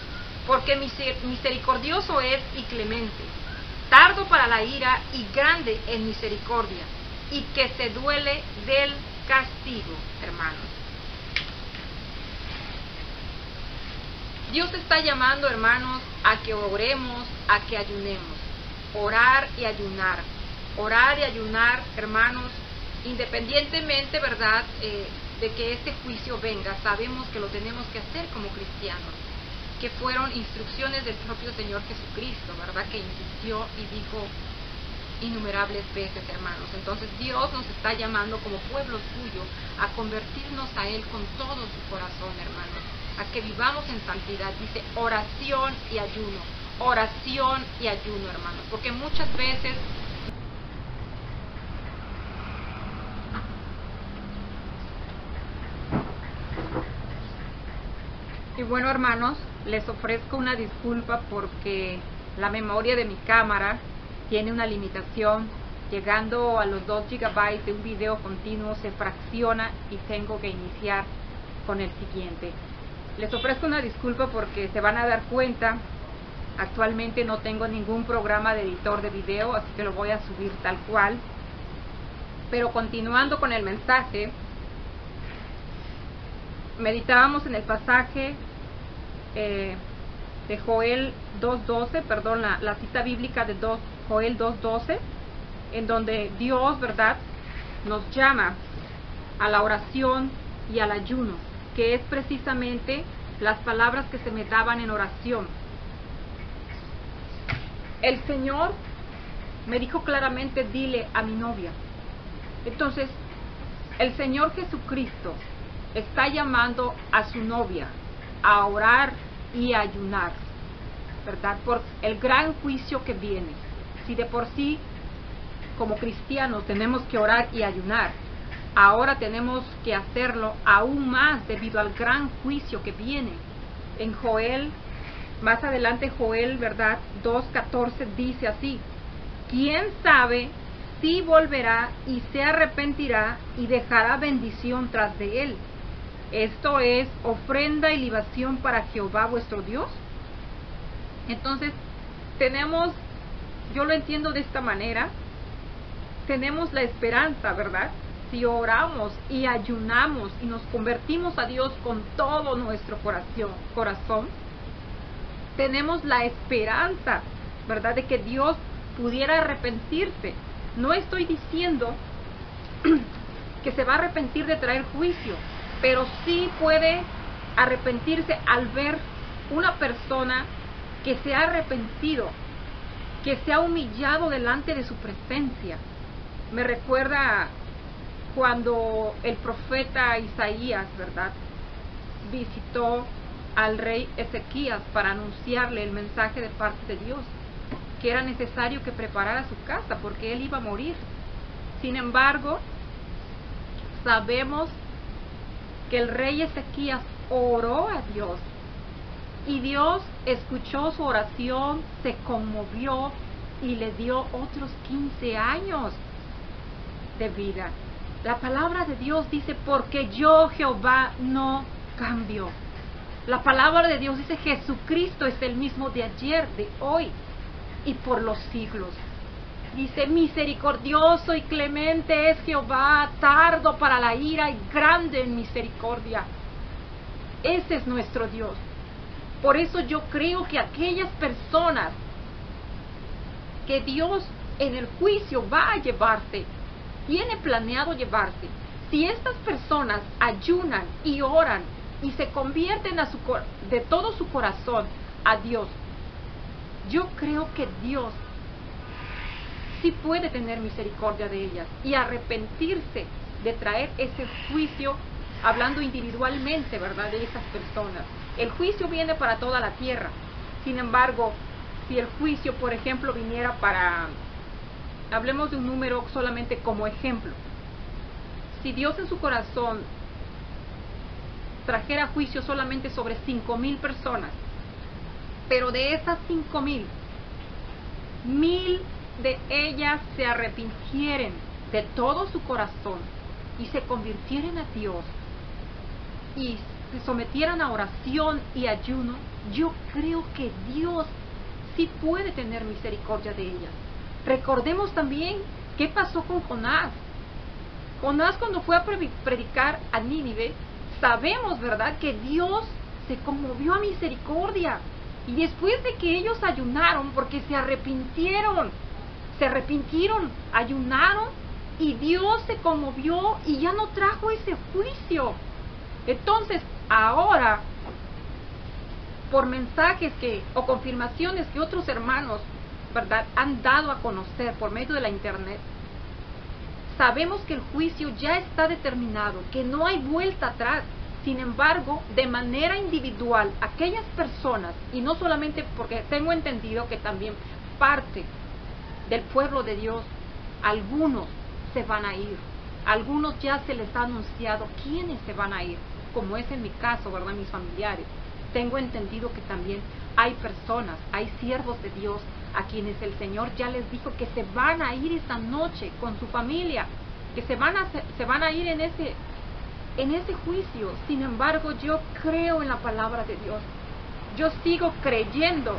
porque misericordioso es y clemente tardo para la ira y grande en misericordia, y que se duele del castigo, hermanos. Dios está llamando, hermanos, a que oremos, a que ayunemos. Orar y ayunar. Orar y ayunar, hermanos, independientemente, ¿verdad?, eh, de que este juicio venga, sabemos que lo tenemos que hacer como cristianos que fueron instrucciones del propio Señor Jesucristo, ¿verdad? Que insistió y dijo innumerables veces, hermanos. Entonces Dios nos está llamando como pueblo suyo a convertirnos a Él con todo su corazón, hermanos. A que vivamos en santidad. Dice oración y ayuno. Oración y ayuno, hermanos. Porque muchas veces Y bueno, hermanos, les ofrezco una disculpa porque la memoria de mi cámara tiene una limitación. Llegando a los 2 GB de un video continuo se fracciona y tengo que iniciar con el siguiente. Les ofrezco una disculpa porque se van a dar cuenta, actualmente no tengo ningún programa de editor de video, así que lo voy a subir tal cual. Pero continuando con el mensaje, meditábamos en el pasaje eh, de Joel 2.12, perdón, la, cita bíblica de Joel 2.12, en donde Dios, ¿verdad?, nos llama a la oración y al ayuno, que es precisamente las palabras que se me daban en oración. El Señor me dijo claramente, dile a mi novia. Entonces, el Señor Jesucristo está llamando a su novia a orar y ayunar, ¿verdad? Por el gran juicio que viene. Si de por sí, como cristianos, tenemos que orar y ayunar, ahora tenemos que hacerlo aún más debido al gran juicio que viene. En Joel, más adelante Joel, ¿verdad? 2.14 dice así, ¿quién sabe si volverá y se arrepentirá y dejará bendición tras de él? Esto es ofrenda y libación para Jehová vuestro Dios. Entonces, tenemos, yo lo entiendo de esta manera, tenemos la esperanza, ¿verdad? Si oramos y ayunamos y nos convertimos a Dios con todo nuestro corazón, corazón tenemos la esperanza, ¿verdad? De que Dios pudiera arrepentirse. No estoy diciendo que se va a arrepentir de traer juicio, pero sí puede arrepentirse al ver una persona que se ha arrepentido, que se ha humillado delante de su presencia. Me recuerda cuando el profeta Isaías, ¿verdad? Visitó al rey Ezequías para anunciarle el mensaje de parte de Dios, que era necesario que preparara su casa porque él iba a morir. Sin embargo, sabemos el rey Ezequías oró a Dios y Dios escuchó su oración, se conmovió y le dio otros 15 años de vida. La palabra de Dios dice, porque yo Jehová no cambio. La palabra de Dios dice, Jesucristo es el mismo de ayer, de hoy y por los siglos. Dice, misericordioso y clemente es Jehová, tardo para la ira y grande en misericordia. Ese es nuestro Dios. Por eso yo creo que aquellas personas que Dios en el juicio va a llevarte, tiene planeado llevarte, si estas personas ayunan y oran y se convierten a su, de todo su corazón a Dios, yo creo que Dios puede tener misericordia de ellas y arrepentirse de traer ese juicio, hablando individualmente, ¿verdad?, de esas personas. El juicio viene para toda la tierra. Sin embargo, si el juicio, por ejemplo, viniera para, hablemos de un número solamente como ejemplo, si Dios en su corazón trajera juicio solamente sobre cinco mil personas, pero de esas cinco mil, mil de ellas se arrepintieren de todo su corazón y se convirtieren a Dios y se sometieran a oración y ayuno, yo creo que Dios sí puede tener misericordia de ellas. Recordemos también qué pasó con Jonás. Jonás cuando fue a predicar a Nínive, sabemos, ¿verdad?, que Dios se conmovió a misericordia. Y después de que ellos ayunaron, porque se arrepintieron, se arrepintieron, ayunaron y Dios se conmovió y ya no trajo ese juicio. Entonces, ahora, por mensajes que o confirmaciones que otros hermanos, ¿verdad?, han dado a conocer por medio de la internet, sabemos que el juicio ya está determinado, que no hay vuelta atrás. Sin embargo, de manera individual, aquellas personas, y no solamente porque tengo entendido que también parte del pueblo de Dios, algunos se van a ir. Algunos ya se les ha anunciado quiénes se van a ir, como es en mi caso, ¿verdad? Mis familiares. Tengo entendido que también hay personas, hay siervos de Dios a quienes el Señor ya les dijo que se van a ir esta noche con su familia, que se van a, se van a ir en ese, en ese juicio. Sin embargo, yo creo en la palabra de Dios. Yo sigo creyendo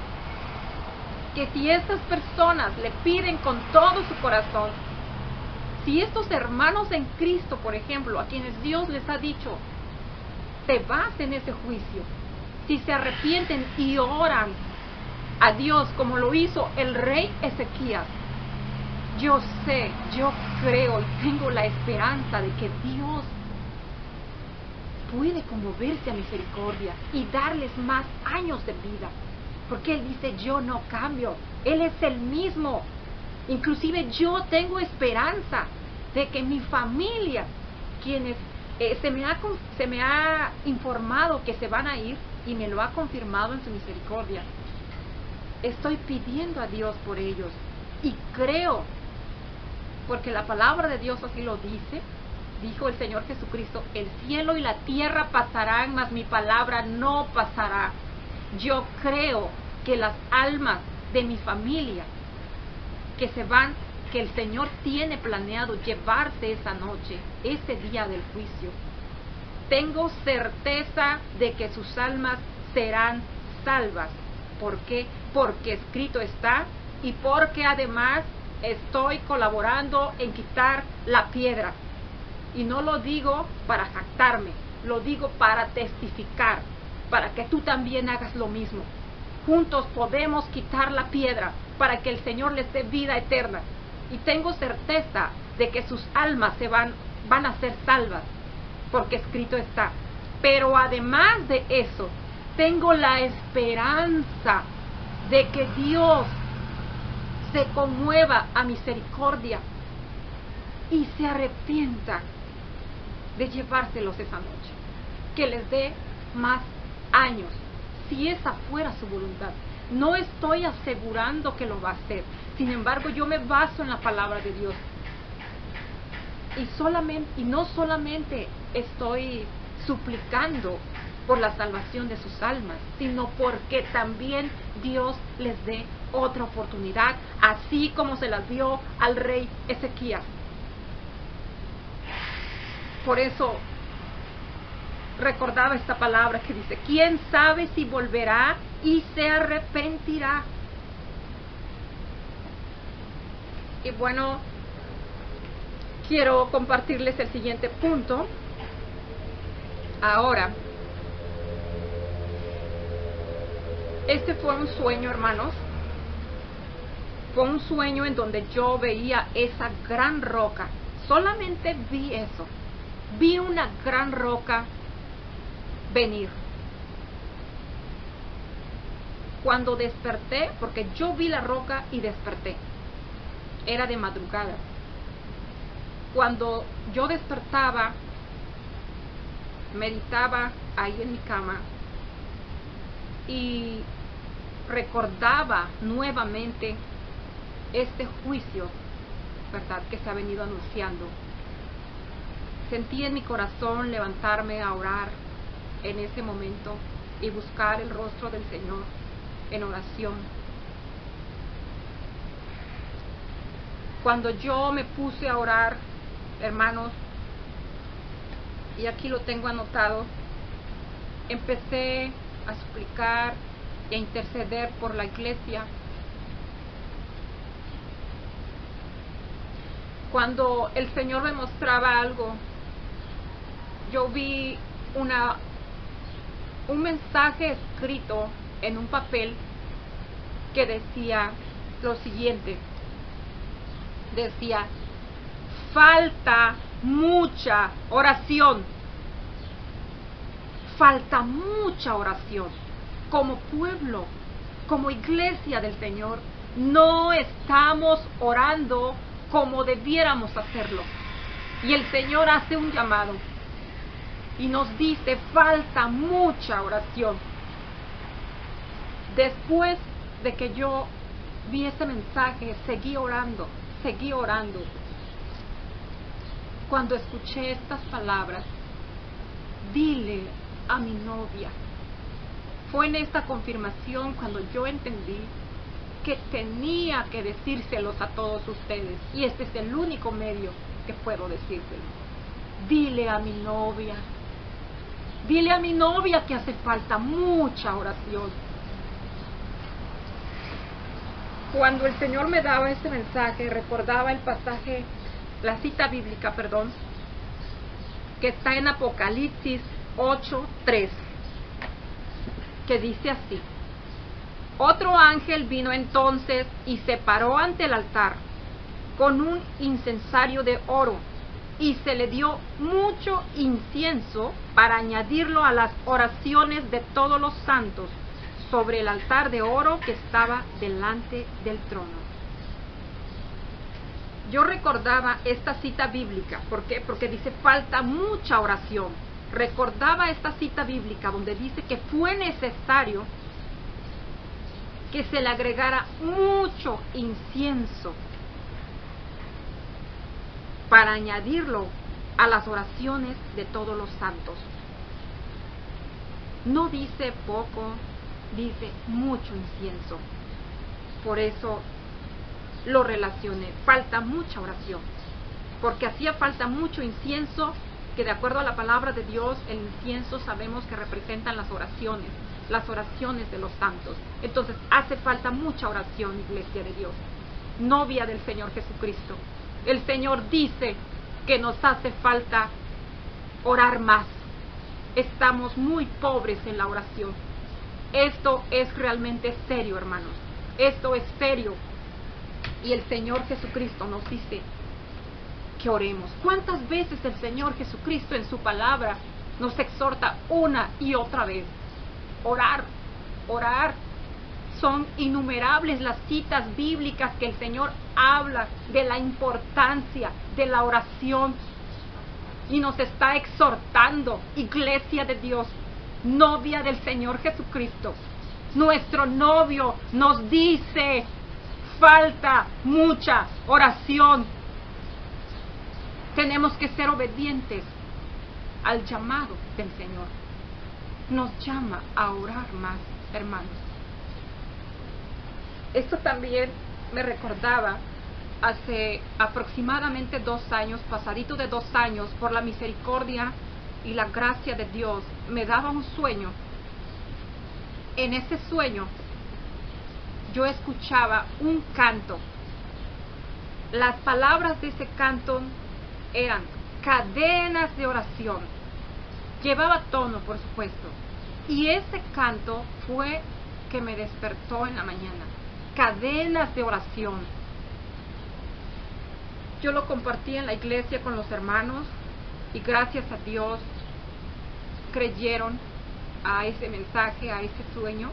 que si estas personas le piden con todo su corazón, si estos hermanos en Cristo, por ejemplo, a quienes Dios les ha dicho, te vas en ese juicio, si se arrepienten y oran a Dios como lo hizo el rey Ezequías, yo sé, yo creo y tengo la esperanza de que Dios puede conmoverse a misericordia y darles más años de vida. Porque Él dice, yo no cambio, Él es el mismo. Inclusive yo tengo esperanza de que mi familia, quienes eh, se, me ha, se me ha informado que se van a ir y me lo ha confirmado en su misericordia, estoy pidiendo a Dios por ellos. y creo, porque la palabra de Dios así lo dice, dijo el Señor Jesucristo, el cielo y la tierra pasarán, mas mi palabra no pasará. Yo creo que las almas de mi familia que se van, que el Señor tiene planeado llevarse esa noche, ese día del juicio, tengo certeza de que sus almas serán salvas. ¿Por qué? Porque escrito está y porque además estoy colaborando en quitar la piedra. Y no lo digo para jactarme, lo digo para testificar, para que tú también hagas lo mismo. Juntos podemos quitar la piedra para que el Señor les dé vida eterna. Y tengo certeza de que sus almas se van, van a ser salvas, porque escrito está. Pero además de eso, tengo la esperanza de que Dios se conmueva a misericordia y se arrepienta de llevárselos esa noche, que les dé más años, si esa fuera su voluntad. No estoy asegurando que lo va a hacer, sin embargo yo me baso en la palabra de Dios. Y, solamente, y no solamente estoy suplicando por la salvación de sus almas, sino porque también Dios les dé otra oportunidad, así como se las dio al rey Ezequías. Por eso recordaba esta palabra que dice, ¿quién sabe si volverá y se arrepentirá? Y bueno, quiero compartirles el siguiente punto. Ahora, este fue un sueño, hermanos. Fue un sueño en donde yo veía esa gran roca. Solamente vi eso. Vi una gran roca venir. Cuando desperté, porque yo vi la roca y desperté, era de madrugada. Cuando yo despertaba, meditaba ahí en mi cama y recordaba nuevamente este juicio, ¿verdad?, que se ha venido anunciando. Sentí en mi corazón levantarme a orar en ese momento y buscar el rostro del Señor en oración. Cuando yo me puse a orar, hermanos, y aquí lo tengo anotado, empecé a suplicar a interceder por la iglesia. Cuando el Señor me mostraba algo, yo vi una un mensaje escrito en un papel que decía lo siguiente. Decía, falta mucha oración. Falta mucha oración. Como pueblo, como iglesia del Señor, no estamos orando como debiéramos hacerlo. Y el Señor hace un llamado y nos dice, falta mucha oración. Después de que yo vi ese mensaje, seguí orando, seguí orando. Cuando escuché estas palabras, dile a mi novia. Fue en esta confirmación cuando yo entendí que tenía que decírselos a todos ustedes. Y este es el único medio que puedo decírselo. Dile a mi novia, Dile a mi novia que hace falta mucha oración. Cuando el Señor me daba este mensaje, recordaba el pasaje, la cita bíblica, perdón, que está en Apocalipsis 8:3, que dice así: Otro ángel vino entonces y se paró ante el altar con un incensario de oro y se le dio mucho incienso para añadirlo a las oraciones de todos los santos sobre el altar de oro que estaba delante del trono. Yo recordaba esta cita bíblica, ¿por qué? Porque dice falta mucha oración. Recordaba esta cita bíblica donde dice que fue necesario que se le agregara mucho incienso para añadirlo a las oraciones de todos los santos. No dice poco, dice mucho incienso. Por eso lo relacioné. Falta mucha oración. Porque hacía falta mucho incienso, que de acuerdo a la palabra de Dios, el incienso sabemos que representan las oraciones, las oraciones de los santos. Entonces hace falta mucha oración, iglesia de Dios. Novia del Señor Jesucristo. El Señor dice que nos hace falta orar más. Estamos muy pobres en la oración. Esto es realmente serio, hermanos. Esto es serio. Y el Señor Jesucristo nos dice que oremos. ¿Cuántas veces el Señor Jesucristo en su palabra nos exhorta una y otra vez? Orar, orar. Son innumerables las citas bíblicas que el Señor habla de la importancia de la oración y nos está exhortando, iglesia de Dios, novia del Señor Jesucristo. Nuestro novio nos dice, falta mucha oración. Tenemos que ser obedientes al llamado del Señor. Nos llama a orar más, hermanos. Esto también me recordaba hace aproximadamente dos años, pasadito de dos años, por la misericordia y la gracia de Dios, me daba un sueño. En ese sueño yo escuchaba un canto. Las palabras de ese canto eran cadenas de oración. Llevaba tono, por supuesto. Y ese canto fue que me despertó en la mañana. Cadenas de oración yo lo compartí en la iglesia con los hermanos y gracias a Dios creyeron a ese mensaje, a ese sueño.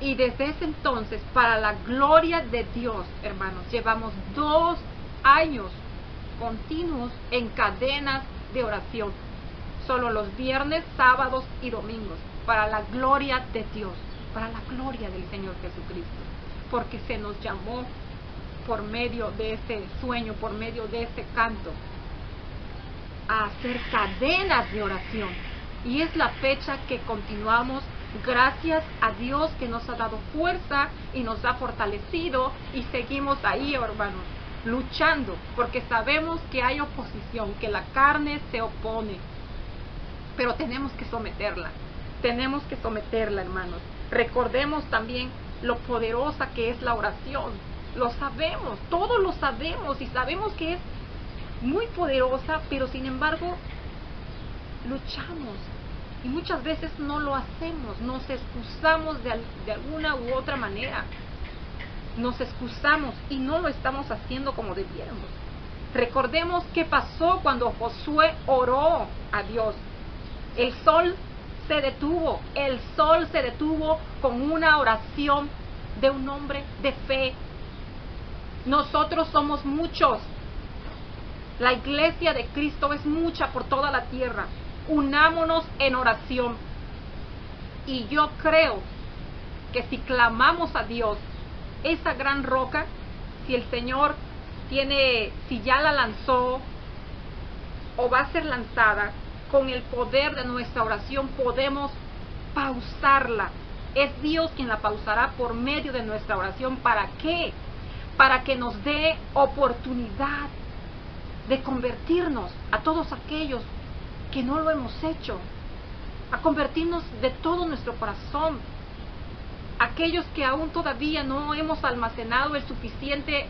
Y desde ese entonces, para la gloria de Dios, hermanos, llevamos dos años continuos en cadenas de oración. Solo los viernes, sábados y domingos. Para la gloria de Dios. Para la gloria del Señor Jesucristo. Porque se nos llamó por medio de ese sueño, por medio de ese canto, a hacer cadenas de oración. Y es la fecha que continuamos gracias a Dios que nos ha dado fuerza y nos ha fortalecido y seguimos ahí, hermanos, luchando, porque sabemos que hay oposición, que la carne se opone, pero tenemos que someterla, tenemos que someterla, hermanos. Recordemos también lo poderosa que es la oración, lo sabemos, todos lo sabemos y sabemos que es muy poderosa, pero sin embargo luchamos y muchas veces no lo hacemos, nos excusamos de, de alguna u otra manera, nos excusamos y no lo estamos haciendo como debiéramos. Recordemos qué pasó cuando Josué oró a Dios. El sol se detuvo, el sol se detuvo con una oración de un hombre de fe nosotros somos muchos. La iglesia de Cristo es mucha por toda la tierra. Unámonos en oración. Y yo creo que si clamamos a Dios, esa gran roca, si el Señor tiene, si ya la lanzó o va a ser lanzada, con el poder de nuestra oración podemos pausarla. Es Dios quien la pausará por medio de nuestra oración. ¿Para qué? para que nos dé oportunidad de convertirnos a todos aquellos que no lo hemos hecho, a convertirnos de todo nuestro corazón, aquellos que aún todavía no hemos almacenado el suficiente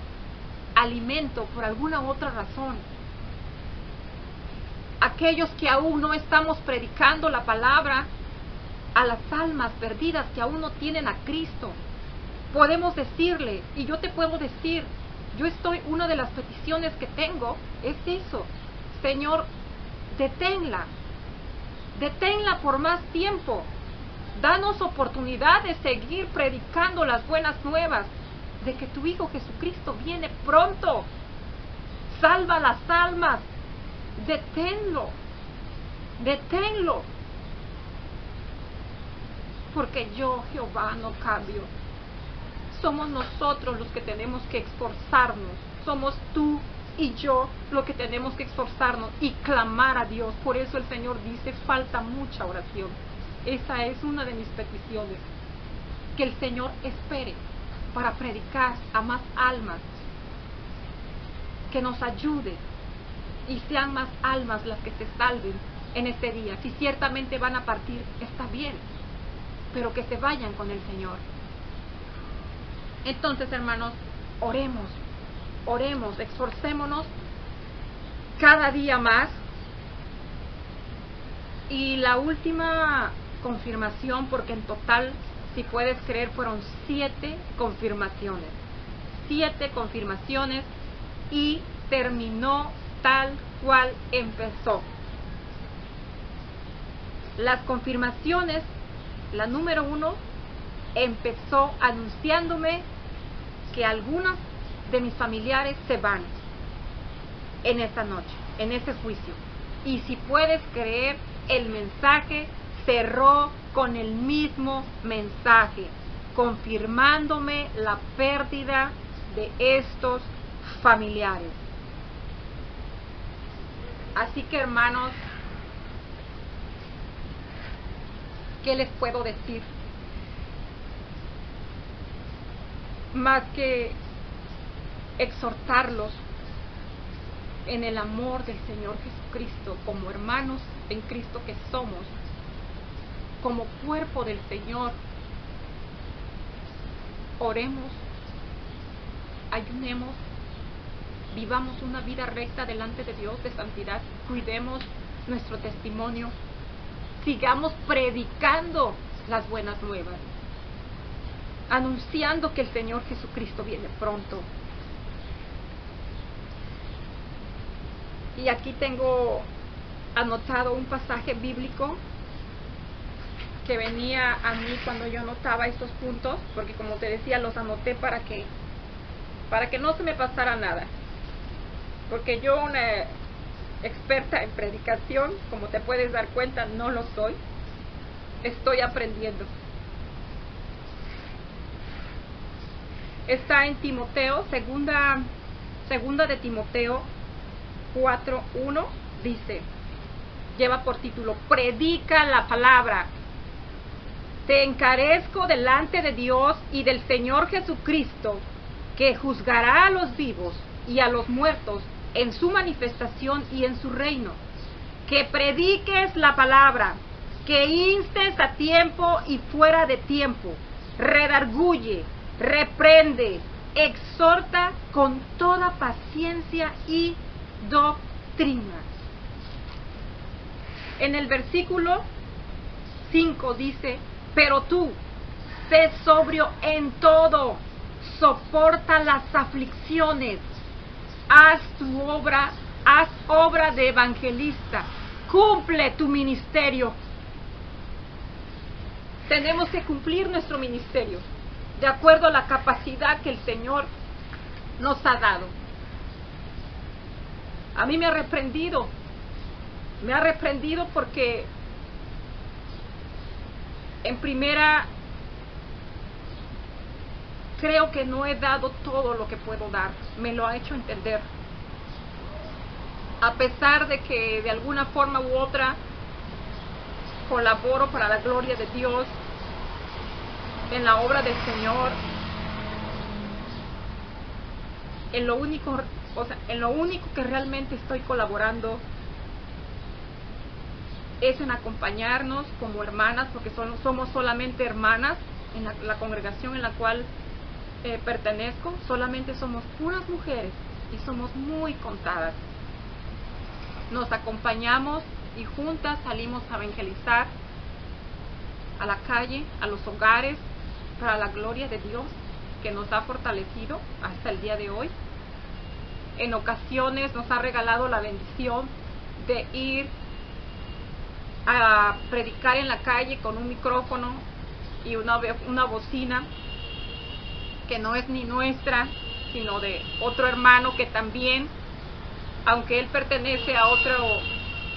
alimento por alguna otra razón, aquellos que aún no estamos predicando la palabra a las almas perdidas que aún no tienen a Cristo. Podemos decirle, y yo te puedo decir, yo estoy, una de las peticiones que tengo es eso, Señor, deténla, deténla por más tiempo, danos oportunidad de seguir predicando las buenas nuevas, de que tu Hijo Jesucristo viene pronto, salva las almas, deténlo, deténlo. porque yo, Jehová, no cambio. Somos nosotros los que tenemos que esforzarnos, somos tú y yo lo que tenemos que esforzarnos y clamar a Dios. Por eso el Señor dice, falta mucha oración. Esa es una de mis peticiones. Que el Señor espere para predicar a más almas. Que nos ayude y sean más almas las que se salven en este día. Si ciertamente van a partir, está bien, pero que se vayan con el Señor. Entonces, hermanos, oremos, oremos, esforcémonos cada día más. Y la última confirmación, porque en total, si puedes creer, fueron siete confirmaciones. Siete confirmaciones y terminó tal cual empezó. Las confirmaciones, la número uno, empezó anunciándome que algunos de mis familiares se van en esta noche, en ese juicio. Y si puedes creer, el mensaje cerró con el mismo mensaje, confirmándome la pérdida de estos familiares. Así que hermanos, ¿qué les puedo decir? Más que exhortarlos en el amor del Señor Jesucristo, como hermanos en Cristo que somos, como cuerpo del Señor, oremos, ayunemos, vivamos una vida recta delante de Dios de santidad, cuidemos nuestro testimonio, sigamos predicando las buenas nuevas, anunciando que el Señor Jesucristo viene pronto. Y aquí tengo anotado un pasaje bíblico que venía a mí cuando yo anotaba estos puntos, porque como te decía, los anoté para que para que no se me pasara nada. Porque yo una experta en predicación, como te puedes dar cuenta, no lo soy. Estoy aprendiendo. Está en Timoteo, segunda, segunda de Timoteo 4.1, dice, lleva por título, predica la palabra. Te encarezco delante de Dios y del Señor Jesucristo, que juzgará a los vivos y a los muertos en su manifestación y en su reino. Que prediques la palabra, que instes a tiempo y fuera de tiempo, redarguye, reprende, exhorta con toda paciencia y doctrina. En el versículo 5 dice, pero tú, sé sobrio en todo, soporta las aflicciones, haz tu obra, haz obra de evangelista, cumple tu ministerio. Tenemos que cumplir nuestro ministerio de acuerdo a la capacidad que el Señor nos ha dado. A mí me ha reprendido, me ha reprendido porque en primera creo que no he dado todo lo que puedo dar. Me lo ha hecho entender. A pesar de que de alguna forma u otra colaboro para la gloria de Dios en la obra del Señor, en lo único, o sea, en lo único que realmente estoy colaborando es en acompañarnos como hermanas, porque somos solamente hermanas en la, la congregación en la cual eh, pertenezco, solamente somos puras mujeres y somos muy contadas. Nos acompañamos y juntas salimos a evangelizar a la calle, a los hogares, para la gloria de Dios que nos ha fortalecido hasta el día de hoy. En ocasiones nos ha regalado la bendición de ir a predicar en la calle con un micrófono y una, una bocina que no es ni nuestra, sino de otro hermano que también, aunque él pertenece a otro,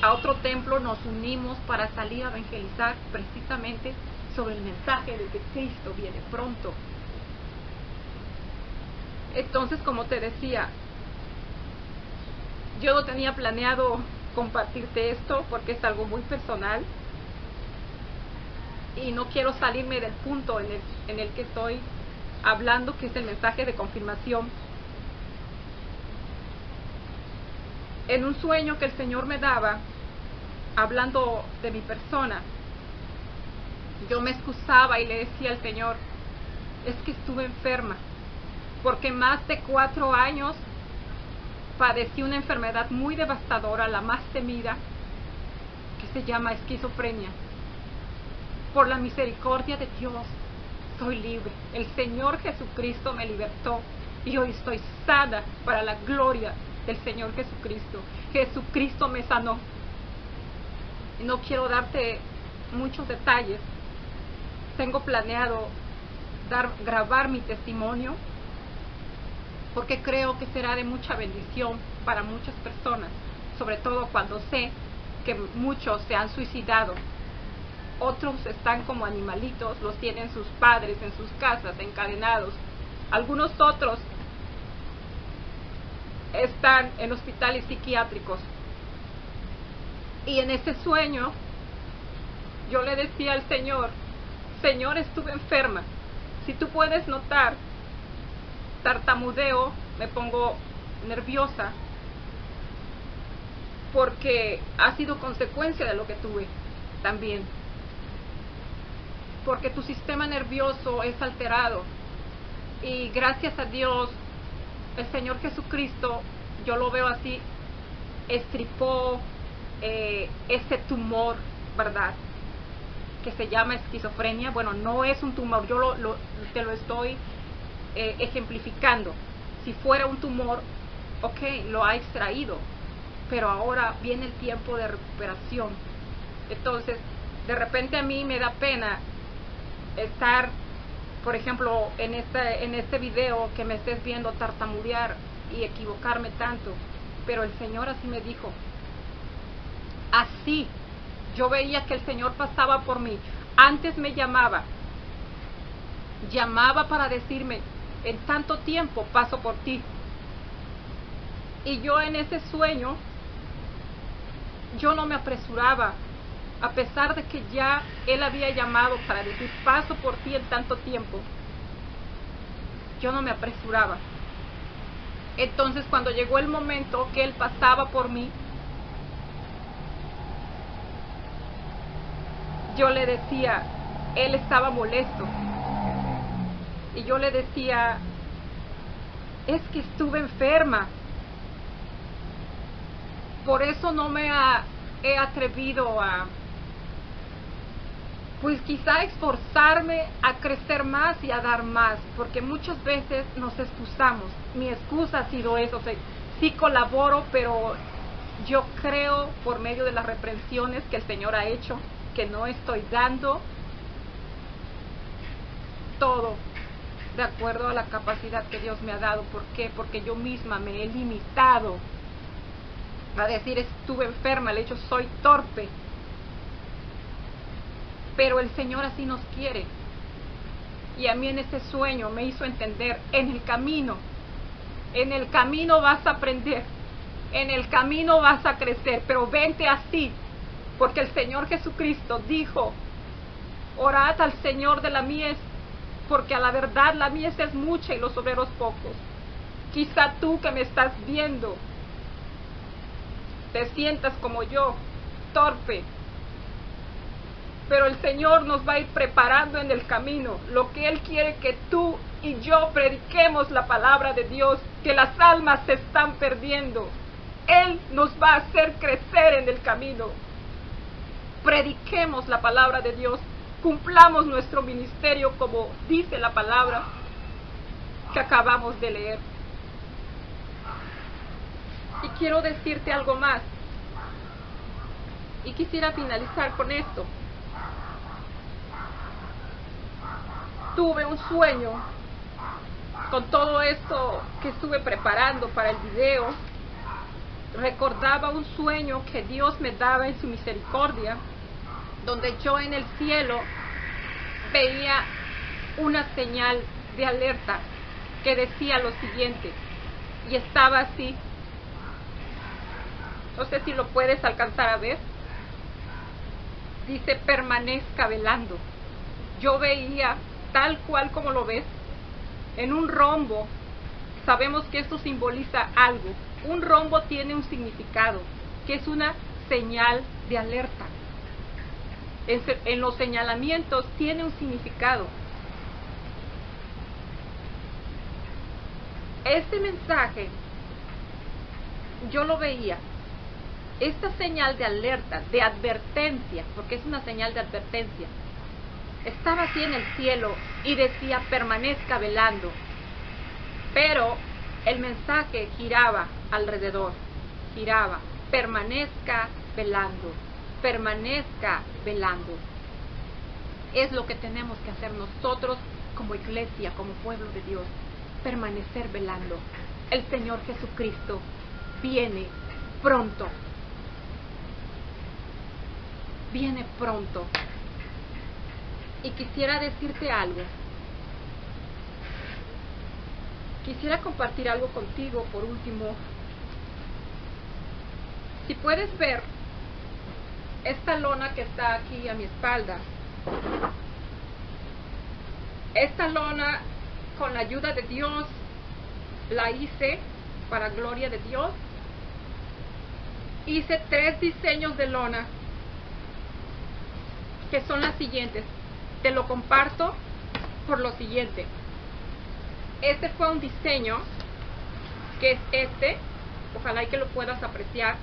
a otro templo, nos unimos para salir a evangelizar precisamente sobre el mensaje de que Cristo viene pronto. Entonces, como te decía, yo no tenía planeado compartirte esto porque es algo muy personal y no quiero salirme del punto en el, en el que estoy hablando, que es el mensaje de confirmación. En un sueño que el Señor me daba, hablando de mi persona, yo me excusaba y le decía al Señor, es que estuve enferma, porque más de cuatro años padecí una enfermedad muy devastadora, la más temida, que se llama esquizofrenia. Por la misericordia de Dios, soy libre. El Señor Jesucristo me libertó y hoy estoy sana para la gloria del Señor Jesucristo. Jesucristo me sanó. Y no quiero darte muchos detalles. Tengo planeado dar, grabar mi testimonio porque creo que será de mucha bendición para muchas personas, sobre todo cuando sé que muchos se han suicidado otros están como animalitos, los tienen sus padres en sus casas, encadenados. Algunos otros están en hospitales psiquiátricos. Y en ese sueño yo le decía al Señor, Señor, estuve enferma. Si tú puedes notar, tartamudeo, me pongo nerviosa, porque ha sido consecuencia de lo que tuve también porque tu sistema nervioso es alterado. Y gracias a Dios, el Señor Jesucristo, yo lo veo así, estripó eh, ese tumor, ¿verdad? Que se llama esquizofrenia. Bueno, no es un tumor, yo lo, te lo estoy eh, ejemplificando. Si fuera un tumor, ok, lo ha extraído, pero ahora viene el tiempo de recuperación. Entonces, de repente a mí me da pena estar, por ejemplo, en este, en este video que me estés viendo tartamudear y equivocarme tanto, pero el Señor así me dijo, así yo veía que el Señor pasaba por mí, antes me llamaba, llamaba para decirme, en tanto tiempo paso por ti. Y yo en ese sueño, yo no me apresuraba a pesar de que ya él había llamado para decir paso por ti en tanto tiempo, yo no me apresuraba. Entonces cuando llegó el momento que él pasaba por mí, yo le decía, él estaba molesto. Y yo le decía, es que estuve enferma. Por eso no me he atrevido a, pues quizá esforzarme a crecer más y a dar más, porque muchas veces nos excusamos. Mi excusa ha sido eso, o sea, sí colaboro, pero yo creo por medio de las reprensiones que el Señor ha hecho, que no estoy dando todo de acuerdo a la capacidad que Dios me ha dado. ¿Por qué? Porque yo misma me he limitado a decir estuve enferma, el hecho soy torpe, pero el Señor así nos quiere. Y a mí en ese sueño me hizo entender, en el camino, en el camino vas a aprender, en el camino vas a crecer, pero vente así, porque el Señor Jesucristo dijo, orad al Señor de la mies, porque a la verdad la mies es mucha y los obreros pocos. Quizá tú que me estás viendo, te sientas como yo, torpe, pero el Señor nos va a ir preparando en el camino. Lo que Él quiere que tú y yo prediquemos la palabra de Dios, que las almas se están perdiendo. Él nos va a hacer crecer en el camino. Prediquemos la palabra de Dios, cumplamos nuestro ministerio como dice la palabra que acabamos de leer. Y quiero decirte algo más. Y quisiera finalizar con esto. Tuve un sueño con todo esto que estuve preparando para el video. Recordaba un sueño que Dios me daba en su misericordia, donde yo en el cielo veía una señal de alerta que decía lo siguiente, y estaba así. No sé si lo puedes alcanzar a ver. Dice, permanezca velando. Yo veía tal cual como lo ves, en un rombo. Sabemos que esto simboliza algo. Un rombo tiene un significado, que es una señal de alerta. En, los señalamientos tiene un significado. Este mensaje yo lo veía. Esta señal de alerta, de advertencia, porque es una señal de advertencia, estaba así en el cielo y decía permanezca velando. Pero el mensaje giraba alrededor, giraba, permanezca velando, permanezca velando. Es lo que tenemos que hacer nosotros como iglesia, como pueblo de Dios, permanecer velando. El Señor Jesucristo viene pronto. Viene pronto. Y quisiera decirte algo. Quisiera compartir algo contigo por último. Si puedes ver esta lona que está aquí a mi espalda, esta lona con la ayuda de Dios la hice para gloria de Dios. Hice tres diseños de lona que son las siguientes te lo comparto por lo siguiente. Este fue un diseño que es este, ojalá y que lo puedas apreciar,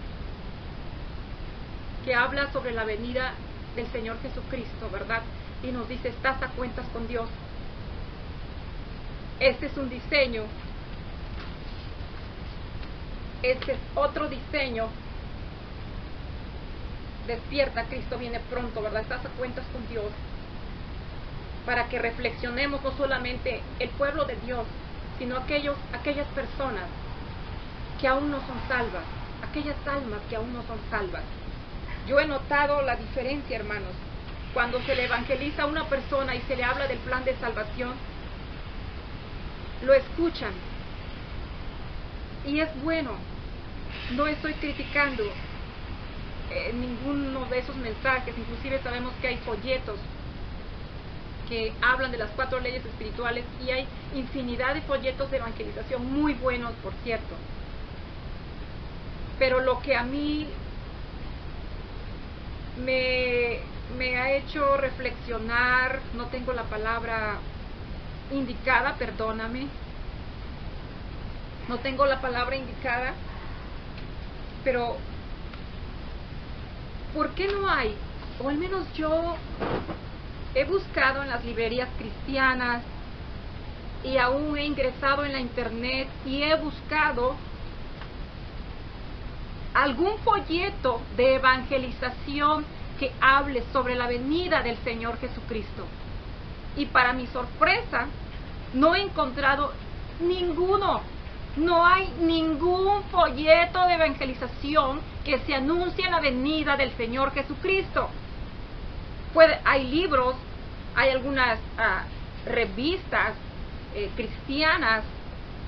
que habla sobre la venida del Señor Jesucristo, ¿verdad? Y nos dice, estás a cuentas con Dios. Este es un diseño. Este es otro diseño. Despierta, Cristo viene pronto, ¿verdad? Estás a cuentas con Dios para que reflexionemos no solamente el pueblo de Dios, sino aquellos, aquellas personas que aún no son salvas, aquellas almas que aún no son salvas. Yo he notado la diferencia, hermanos, cuando se le evangeliza a una persona y se le habla del plan de salvación, lo escuchan. Y es bueno, no estoy criticando eh, ninguno de esos mensajes, inclusive sabemos que hay folletos que hablan de las cuatro leyes espirituales y hay infinidad de folletos de evangelización muy buenos, por cierto. Pero lo que a mí me, me ha hecho reflexionar, no tengo la palabra indicada, perdóname, no tengo la palabra indicada, pero ¿por qué no hay? O al menos yo He buscado en las librerías cristianas y aún he ingresado en la internet y he buscado algún folleto de evangelización que hable sobre la venida del Señor Jesucristo. Y para mi sorpresa, no he encontrado ninguno. No hay ningún folleto de evangelización que se anuncie la venida del Señor Jesucristo hay libros, hay algunas ah, revistas eh, cristianas,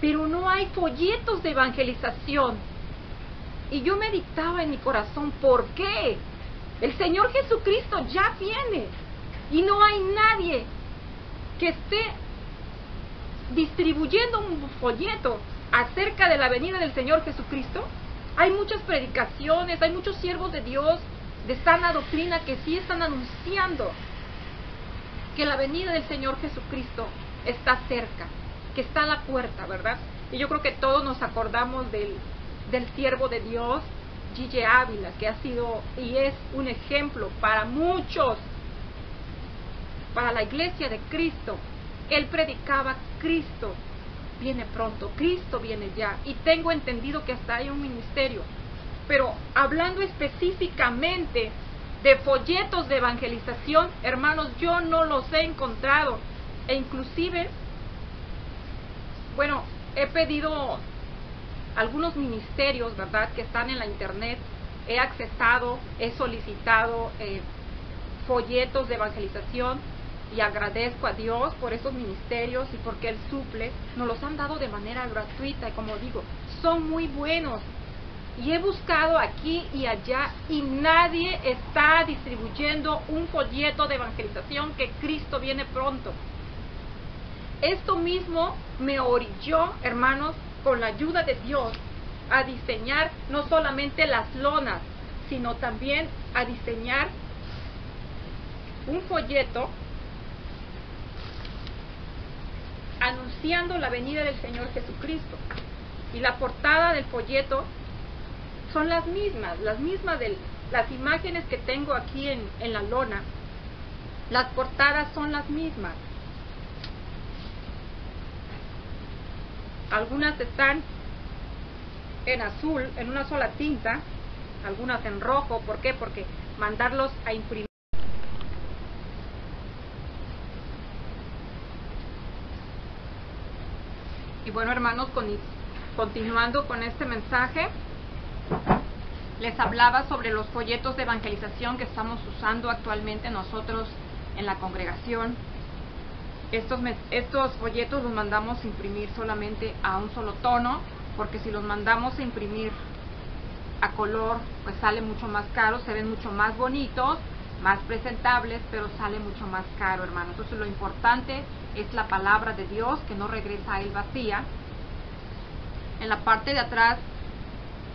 pero no hay folletos de evangelización. Y yo meditaba en mi corazón, ¿por qué? El Señor Jesucristo ya viene y no hay nadie que esté distribuyendo un folleto acerca de la venida del Señor Jesucristo. Hay muchas predicaciones, hay muchos siervos de Dios de sana doctrina que sí están anunciando que la venida del Señor Jesucristo está cerca, que está a la puerta, ¿verdad? Y yo creo que todos nos acordamos del, del siervo de Dios, Gille Ávila, que ha sido y es un ejemplo para muchos, para la iglesia de Cristo. Él predicaba Cristo viene pronto, Cristo viene ya. Y tengo entendido que hasta hay un ministerio pero hablando específicamente de folletos de evangelización, hermanos, yo no los he encontrado. E inclusive, bueno, he pedido algunos ministerios, ¿verdad?, que están en la internet. He accesado, he solicitado eh, folletos de evangelización y agradezco a Dios por esos ministerios y porque Él suple, nos los han dado de manera gratuita y como digo, son muy buenos. Y he buscado aquí y allá y nadie está distribuyendo un folleto de evangelización que Cristo viene pronto. Esto mismo me orilló, hermanos, con la ayuda de Dios, a diseñar no solamente las lonas, sino también a diseñar un folleto anunciando la venida del Señor Jesucristo. Y la portada del folleto son las mismas, las mismas de las imágenes que tengo aquí en, en la lona. Las portadas son las mismas. Algunas están en azul, en una sola tinta, algunas en rojo. ¿Por qué? Porque mandarlos a imprimir. Y bueno, hermanos, continuando con este mensaje, les hablaba sobre los folletos de evangelización que estamos usando actualmente nosotros en la congregación. Estos, folletos los mandamos a imprimir solamente a un solo tono, porque si los mandamos a imprimir a color, pues sale mucho más caro, se ven mucho más bonitos, más presentables, pero sale mucho más caro, hermano. Entonces lo importante es la palabra de Dios que no regresa a él vacía. En la parte de atrás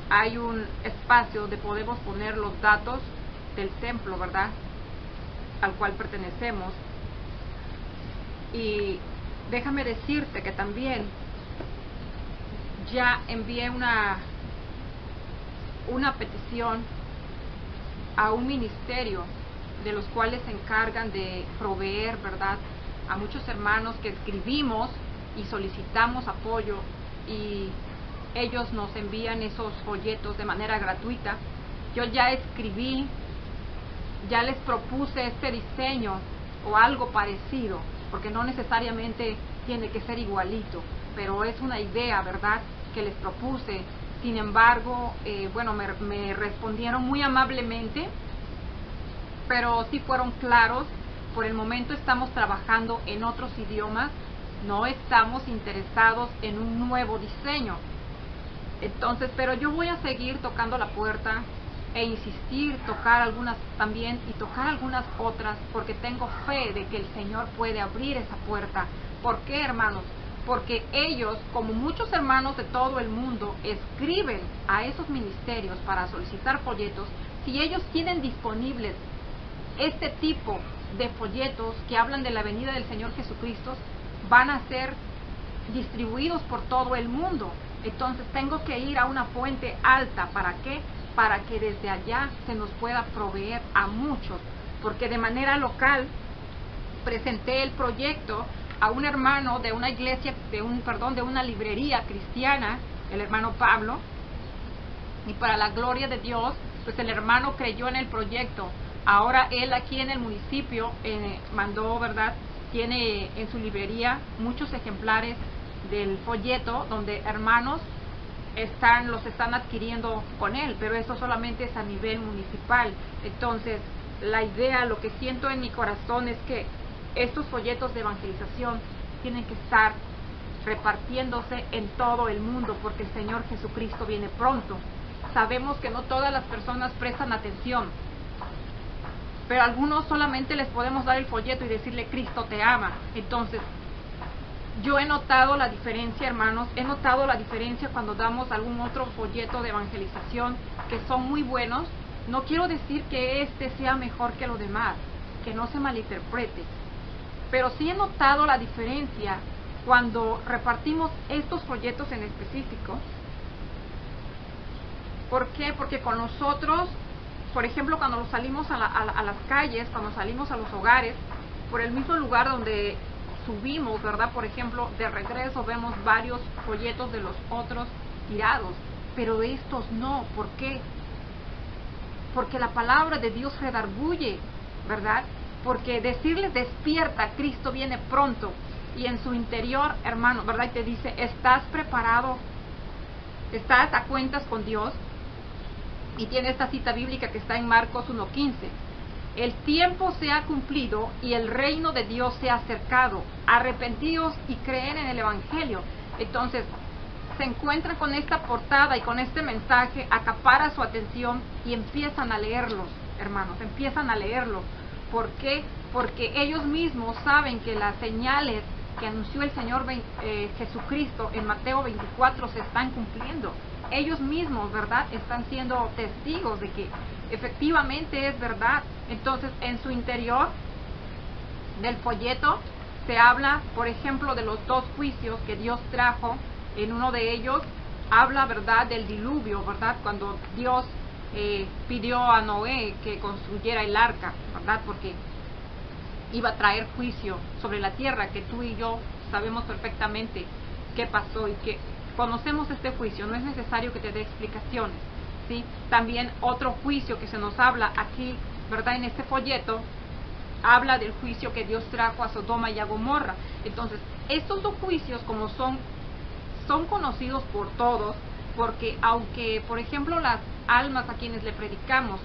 hay un espacio donde podemos poner los datos del templo, ¿verdad? Al cual pertenecemos. Y déjame decirte que también ya envié una una petición a un ministerio de los cuales se encargan de proveer, ¿verdad? A muchos hermanos que escribimos y solicitamos apoyo y ellos nos envían esos folletos de manera gratuita. Yo ya escribí, ya les propuse este diseño o algo parecido, porque no necesariamente tiene que ser igualito, pero es una idea, ¿verdad?, que les propuse sin embargo, eh, bueno, me, respondieron muy amablemente, pero sí fueron claros. Por el momento estamos trabajando en otros idiomas, no estamos interesados en un nuevo diseño. Entonces, pero yo voy a seguir tocando la puerta e insistir, tocar algunas también y tocar algunas otras, porque tengo fe de que el Señor puede abrir esa puerta. ¿Por qué, hermanos? porque ellos, como muchos hermanos de todo el mundo, escriben a esos ministerios para solicitar folletos, si ellos tienen disponibles este tipo de folletos que hablan de la venida del Señor Jesucristo, van a ser distribuidos por todo el mundo. Entonces tengo que ir a una fuente alta. ¿Para qué? Para que desde allá se nos pueda proveer a muchos. Porque de manera local presenté el proyecto a un hermano de una iglesia, de un, perdón, de una librería cristiana, el hermano Pablo, y para la gloria de Dios, pues el hermano creyó en el proyecto. Ahora él aquí en el municipio eh, mandó, ¿verdad? Tiene en su librería muchos ejemplares del folleto donde hermanos están los están adquiriendo con él, pero eso solamente es a nivel municipal. Entonces, la idea, lo que siento en mi corazón es que estos folletos de evangelización tienen que estar repartiéndose en todo el mundo porque el Señor Jesucristo viene pronto. Sabemos que no todas las personas prestan atención, pero algunos solamente les podemos dar el folleto y decirle Cristo te ama. Entonces, yo he notado la diferencia, hermanos, he notado la diferencia cuando damos algún otro folleto de evangelización que son muy buenos. No quiero decir que este sea mejor que lo demás, que no se malinterprete, pero sí he notado la diferencia cuando repartimos estos folletos en específico. ¿Por qué? Porque con nosotros, por ejemplo, cuando salimos a, a las calles, cuando salimos a los hogares, por el mismo lugar donde subimos, ¿verdad? Por ejemplo, de regreso vemos varios folletos de los otros tirados, pero de estos no. ¿Por qué? Porque la palabra de Dios redarguye, ¿verdad? porque decirle despierta, Cristo viene pronto y en su interior, hermano, ¿verdad? Y te dice, ¿estás preparado? ¿Estás a cuentas con Dios? Y tiene esta cita bíblica que está en Marcos 1.15. el tiempo se ha cumplido y el reino de Dios se ha acercado. Arrepentidos y creen en el Evangelio. Entonces, se encuentran con esta portada y con este mensaje, acapara su atención y empiezan a leerlos, hermanos, empiezan a leerlo. ¿Por qué? Porque ellos mismos saben que las señales que anunció el Señor eh, Jesucristo en Mateo 24 se están cumpliendo. Ellos mismos, ¿verdad? Están siendo testigos de que efectivamente es verdad. Entonces, en su interior del folleto se habla, por ejemplo, de los dos juicios que Dios trajo. En uno de ellos habla, ¿verdad?, del diluvio, ¿verdad? Cuando Dios eh, pidió a Noé que construyera el arca, ¿verdad? Porque iba a traer juicio sobre la tierra, que tú y yo sabemos perfectamente qué pasó y que conocemos este juicio, no es necesario que te dé explicaciones. ¿sí? También otro juicio que se nos habla aquí, ¿verdad? En este folleto, habla del juicio que Dios trajo a Sodoma y a Gomorra. Entonces, estos dos juicios, como son, son conocidos por todos, porque aunque, por ejemplo, las almas a quienes le predicamos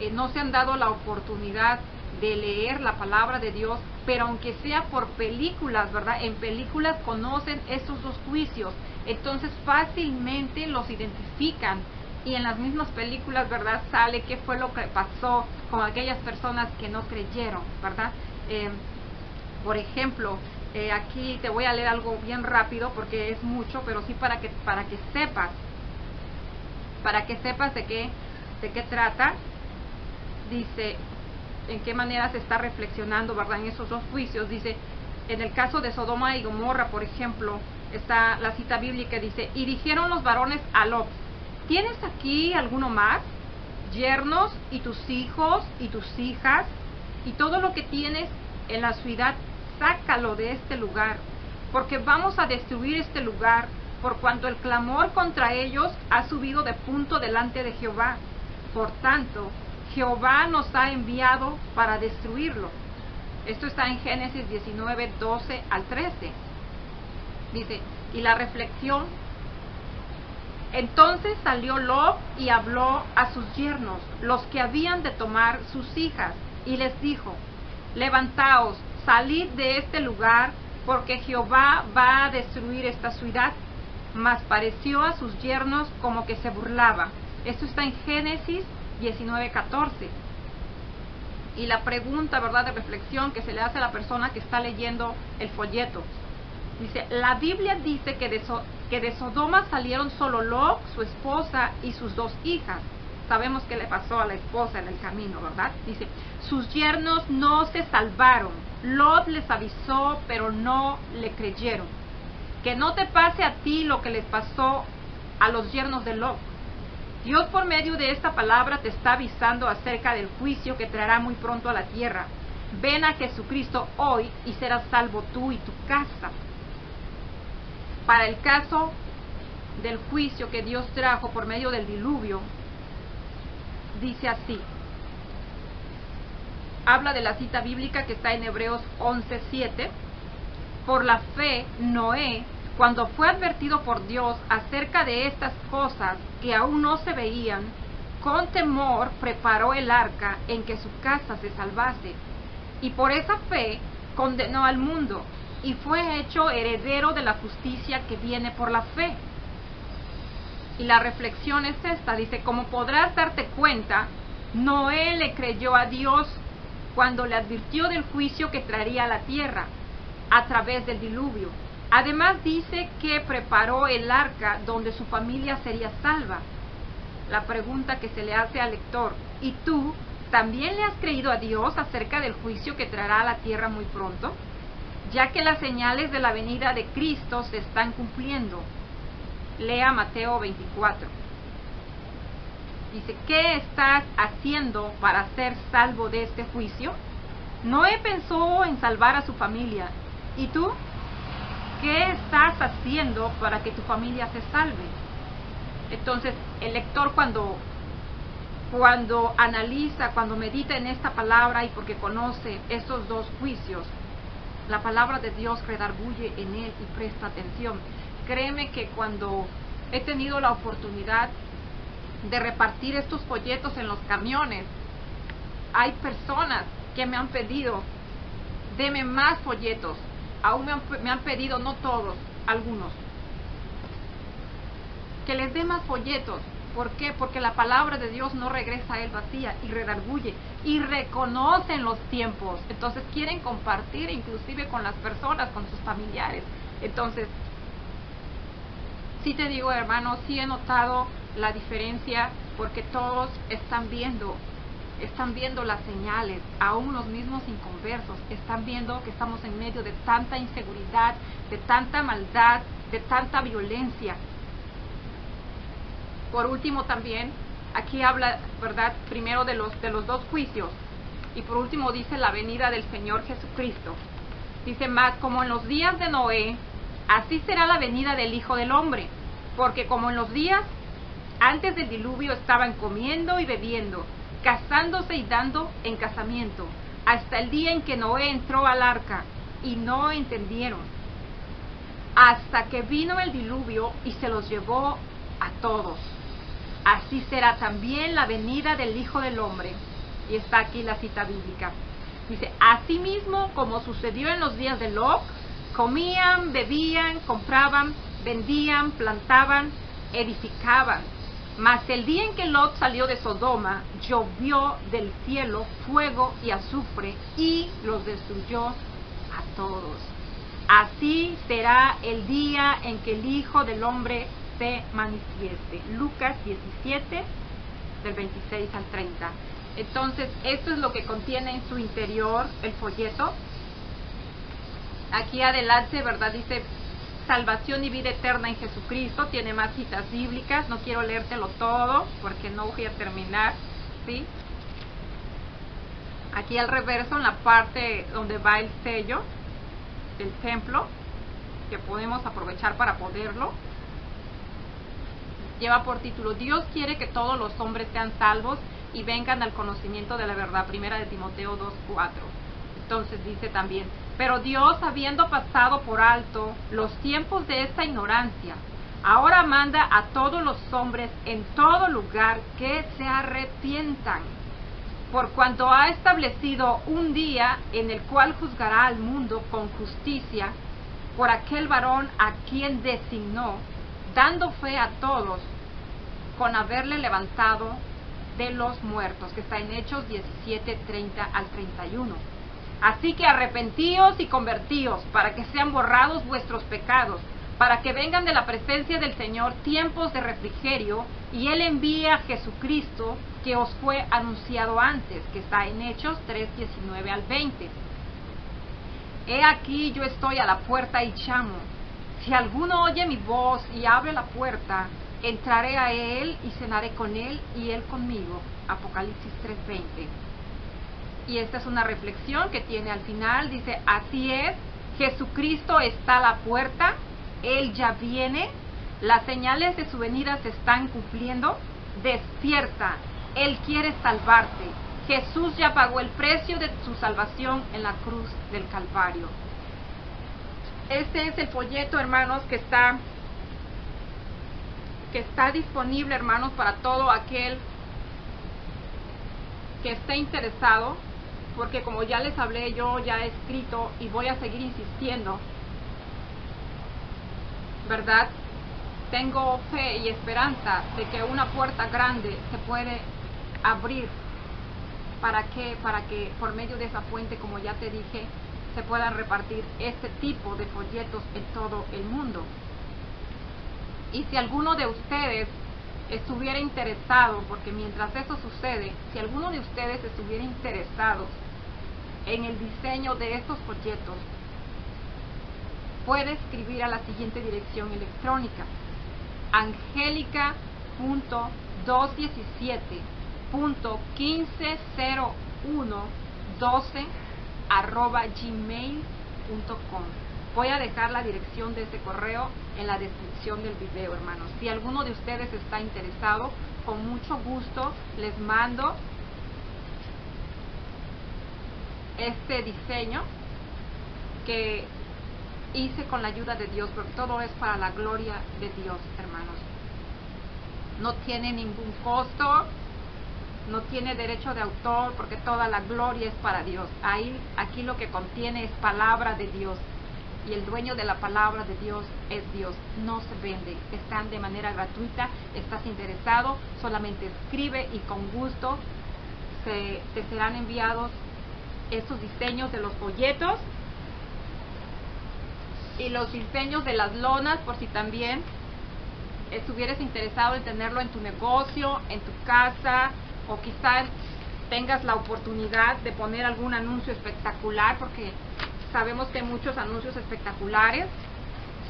eh, no se han dado la oportunidad de leer la palabra de Dios, pero aunque sea por películas, ¿verdad? En películas conocen estos dos juicios, entonces fácilmente los identifican y en las mismas películas, ¿verdad? Sale qué fue lo que pasó con aquellas personas que no creyeron, ¿verdad? Eh, por ejemplo, eh, aquí te voy a leer algo bien rápido porque es mucho, pero sí para que para que sepas, para que sepas de qué de qué trata. Dice, en qué manera se está reflexionando, ¿verdad? En esos dos juicios, dice, en el caso de Sodoma y Gomorra, por ejemplo, está la cita bíblica, dice, y dijeron los varones a Lot, ¿tienes aquí alguno más? Yernos y tus hijos y tus hijas y todo lo que tienes en la ciudad, sácalo de este lugar, porque vamos a destruir este lugar, por cuanto el clamor contra ellos ha subido de punto delante de Jehová. Por tanto, Jehová nos ha enviado para destruirlo. Esto está en Génesis 19, 12 al 13. Dice, y la reflexión, entonces salió Lot y habló a sus yernos, los que habían de tomar sus hijas, y les dijo, levantaos, salid de este lugar, porque Jehová va a destruir esta ciudad. Mas pareció a sus yernos como que se burlaba. Esto está en Génesis 19.14. Y la pregunta, ¿verdad?, de reflexión que se le hace a la persona que está leyendo el folleto. Dice, la Biblia dice que que de Sodoma salieron solo Lot, su esposa y sus dos hijas. Sabemos que le pasó a la esposa en el camino, ¿verdad? Dice, sus yernos no se salvaron. Lot les avisó, pero no le creyeron. Que no te pase a ti lo que les pasó a los yernos de Lot Dios por medio de esta palabra te está avisando acerca del juicio que traerá muy pronto a la tierra. Ven a Jesucristo hoy y serás salvo tú y tu casa. Para el caso del juicio que Dios trajo por medio del diluvio, dice así. Habla de la cita bíblica que está en Hebreos 11:7. Por la fe, Noé cuando fue advertido por Dios acerca de estas cosas que aún no se veían, con temor preparó el arca en que su casa se salvase, y por esa fe condenó al mundo, y fue hecho heredero de la justicia que viene por la fe. Y la reflexión es esta, dice, como podrás darte cuenta, Noé le creyó a Dios cuando le advirtió del juicio que traería a la tierra a través del diluvio Además dice que preparó el arca donde su familia sería salva. La pregunta que se le hace al lector, ¿y tú también le has creído a Dios acerca del juicio que traerá a la tierra muy pronto? Ya que las señales de la venida de Cristo se están cumpliendo. Lea Mateo 24. Dice, ¿qué estás haciendo para ser salvo de este juicio? Noé pensó en salvar a su familia. ¿Y tú? ¿Qué estás haciendo para que tu familia se salve? Entonces, el lector cuando, cuando analiza, cuando medita en esta palabra y porque conoce estos dos juicios, la palabra de Dios redarguye en él y presta atención. Créeme que cuando he tenido la oportunidad de repartir estos folletos en los camiones, hay personas que me han pedido, deme más folletos. Aún me han, me han pedido, no todos, algunos. Que les dé más folletos. ¿Por qué? Porque la palabra de Dios no regresa a él vacía y redarguye y reconocen los tiempos. Entonces quieren compartir inclusive con las personas, con sus familiares. Entonces, sí te digo hermano, sí he notado la diferencia porque todos están viendo, están viendo las señales, aún los mismos inconversos, están viendo que estamos en medio de tanta inseguridad, de tanta maldad, de tanta violencia. Por último también, aquí habla, ¿verdad? Primero de los, de los dos juicios. Y por último dice la venida del Señor Jesucristo. Dice más, como en los días de Noé, así será la venida del Hijo del Hombre. Porque como en los días antes del diluvio estaban comiendo y bebiendo, casándose y dando en casamiento, hasta el día en que Noé entró al arca, y no entendieron. Hasta que vino el diluvio y se los llevó a todos así será también la venida del Hijo del Hombre. Y está aquí la cita bíblica. Dice, asimismo como sucedió en los días de Lot, comían, bebían, compraban, vendían, plantaban, edificaban. Mas el día en que Lot salió de Sodoma, llovió del cielo fuego y azufre y los destruyó a todos. Así será el día en que el Hijo del Hombre se manifieste. Lucas 17, del 26 al 30. Entonces, esto es lo que contiene en su interior el folleto. Aquí adelante, ¿verdad? Dice salvación y vida eterna en Jesucristo. Tiene más citas bíblicas. No quiero leértelo todo porque no voy a terminar. ¿Sí? Aquí al reverso, en la parte donde va el sello del templo, que podemos aprovechar para poderlo lleva por título Dios quiere que todos los hombres sean salvos y vengan al conocimiento de la verdad. Primera de Timoteo 2.4. Entonces dice también, pero Dios habiendo pasado por alto los tiempos de esta ignorancia, ahora manda a todos los hombres en todo lugar que se arrepientan, por cuanto ha establecido un día en el cual juzgará al mundo con justicia por aquel varón a quien designó dando fe a todos con haberle levantado de los muertos, que está en Hechos 17, 30 al 31. Así que arrepentíos y convertíos para que sean borrados vuestros pecados, para que vengan de la presencia del Señor tiempos de refrigerio, y Él envíe a Jesucristo que os fue anunciado antes, que está en Hechos 3, 19 al 20. He aquí yo estoy a la puerta y llamo. Si alguno oye mi voz y abre la puerta, entraré a él y cenaré con él y él conmigo. Apocalipsis 3:20. Y esta es una reflexión que tiene al final, dice, así es, Jesucristo está a la puerta, Él ya viene, las señales de su venida se están cumpliendo, despierta, Él quiere salvarte. Jesús ya pagó el precio de su salvación en la cruz del Calvario. Este es el folleto, hermanos, que está que está disponible, hermanos, para todo aquel que esté interesado, porque como ya les hablé, yo ya he escrito y voy a seguir insistiendo, ¿verdad? Tengo fe y esperanza de que una puerta grande se puede abrir para que para que por medio de esa fuente, como ya te dije, se puedan repartir este tipo de folletos en todo el mundo. Y si alguno de ustedes estuviera interesado, porque mientras eso sucede, si alguno de ustedes estuviera interesado en el diseño de estos folletos, puede escribir a la siguiente dirección electrónica angélica.217.150112 arroba gmail.com. Voy a dejar la dirección de ese correo en la descripción del video, hermanos. Si alguno de ustedes está interesado, con mucho gusto les mando este diseño que hice con la ayuda de Dios, porque todo es para la gloria de Dios, hermanos. No tiene ningún costo, no tiene derecho de autor porque toda la gloria es para Dios. Ahí, aquí lo que contiene es palabra de Dios y el dueño de la palabra de Dios es Dios. No se vende, están de manera gratuita, estás interesado, solamente escribe y con gusto se, te serán enviados estos diseños de los folletos y los diseños de las lonas por si también estuvieras interesado en tenerlo en tu negocio, en tu casa o quizá tengas la oportunidad de poner algún anuncio espectacular porque sabemos que hay muchos anuncios espectaculares.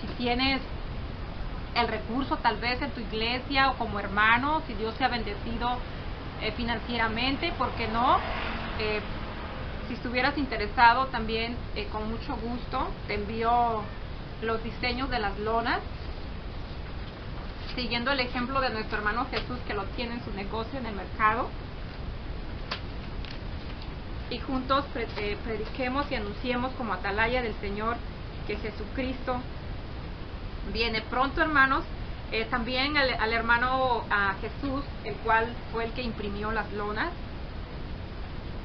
Si tienes el recurso tal vez en tu iglesia o como hermano, si Dios te ha bendecido eh, financieramente, ¿por qué no? Eh, si estuvieras interesado también eh, con mucho gusto te envío los diseños de las lonas siguiendo el ejemplo de nuestro hermano Jesús que lo tiene en su negocio en el mercado y juntos eh, prediquemos y anunciemos como atalaya del Señor que Jesucristo viene pronto hermanos. Eh, también al, hermano a Jesús el cual fue el que imprimió las lonas.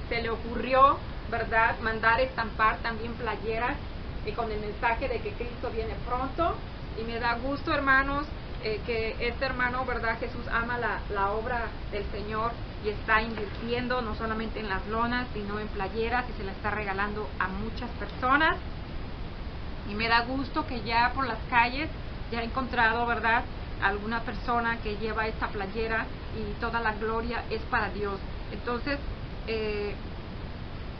Se le ocurrió verdad mandar estampar también playeras y con el mensaje de que Cristo viene pronto. Y me da gusto hermanos eh, que este hermano, ¿verdad? Jesús ama la, la, obra del Señor y está invirtiendo no solamente en las lonas, sino en playeras y se la está regalando a muchas personas. Y me da gusto que ya por las calles ya he encontrado, ¿verdad? Alguna persona que lleva esta playera y toda la gloria es para Dios. Entonces, eh,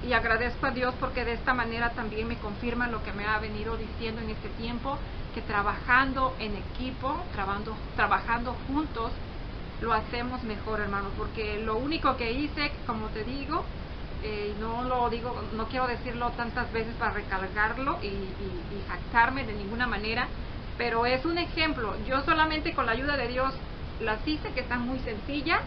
y agradezco a Dios porque de esta manera también me confirma lo que me ha venido diciendo en este tiempo que trabajando en equipo, trabajando, trabajando juntos, lo hacemos mejor, hermano, porque lo único que hice, como te digo, eh, no lo digo, no quiero decirlo tantas veces para recargarlo y, y, jactarme de ninguna manera, pero es un ejemplo. Yo solamente con la ayuda de Dios las hice, que están muy sencillas.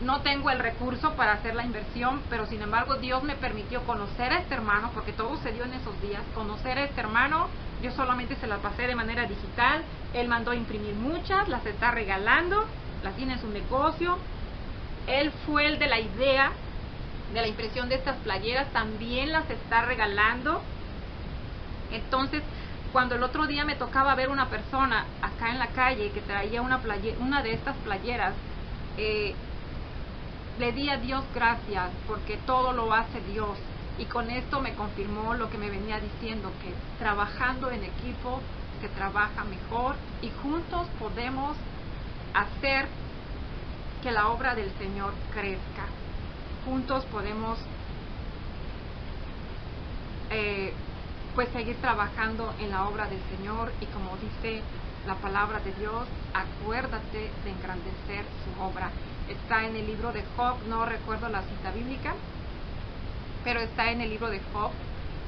No tengo el recurso para hacer la inversión, pero sin embargo Dios me permitió conocer a este hermano, porque todo se dio en esos días, conocer a este hermano, yo solamente se las pasé de manera digital. Él mandó a imprimir muchas, las está regalando, las tiene en su negocio. Él fue el de la idea de la impresión de estas playeras, también las está regalando. Entonces, cuando el otro día me tocaba ver una persona acá en la calle que traía una, una de estas playeras, eh, le di a Dios gracias porque todo lo hace Dios. Y con esto me confirmó lo que me venía diciendo, que trabajando en equipo se trabaja mejor y juntos podemos hacer que la obra del Señor crezca. Juntos podemos eh, pues seguir trabajando en la obra del Señor y como dice la palabra de Dios, acuérdate de engrandecer su obra. Está en el libro de Job, no recuerdo la cita bíblica, pero está en el libro de Job,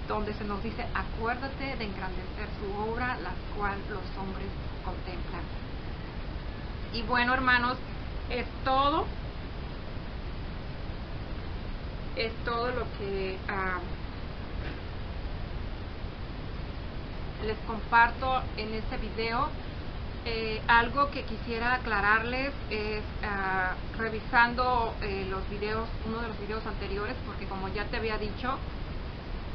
donde se nos dice, acuérdate de engrandecer su obra, la cual los hombres contemplan. Y bueno, hermanos, es todo, es todo lo que ah, les comparto en este video. Eh, algo que quisiera aclararles es ah, revisando eh, los videos, uno de los videos anteriores, porque como ya te había dicho,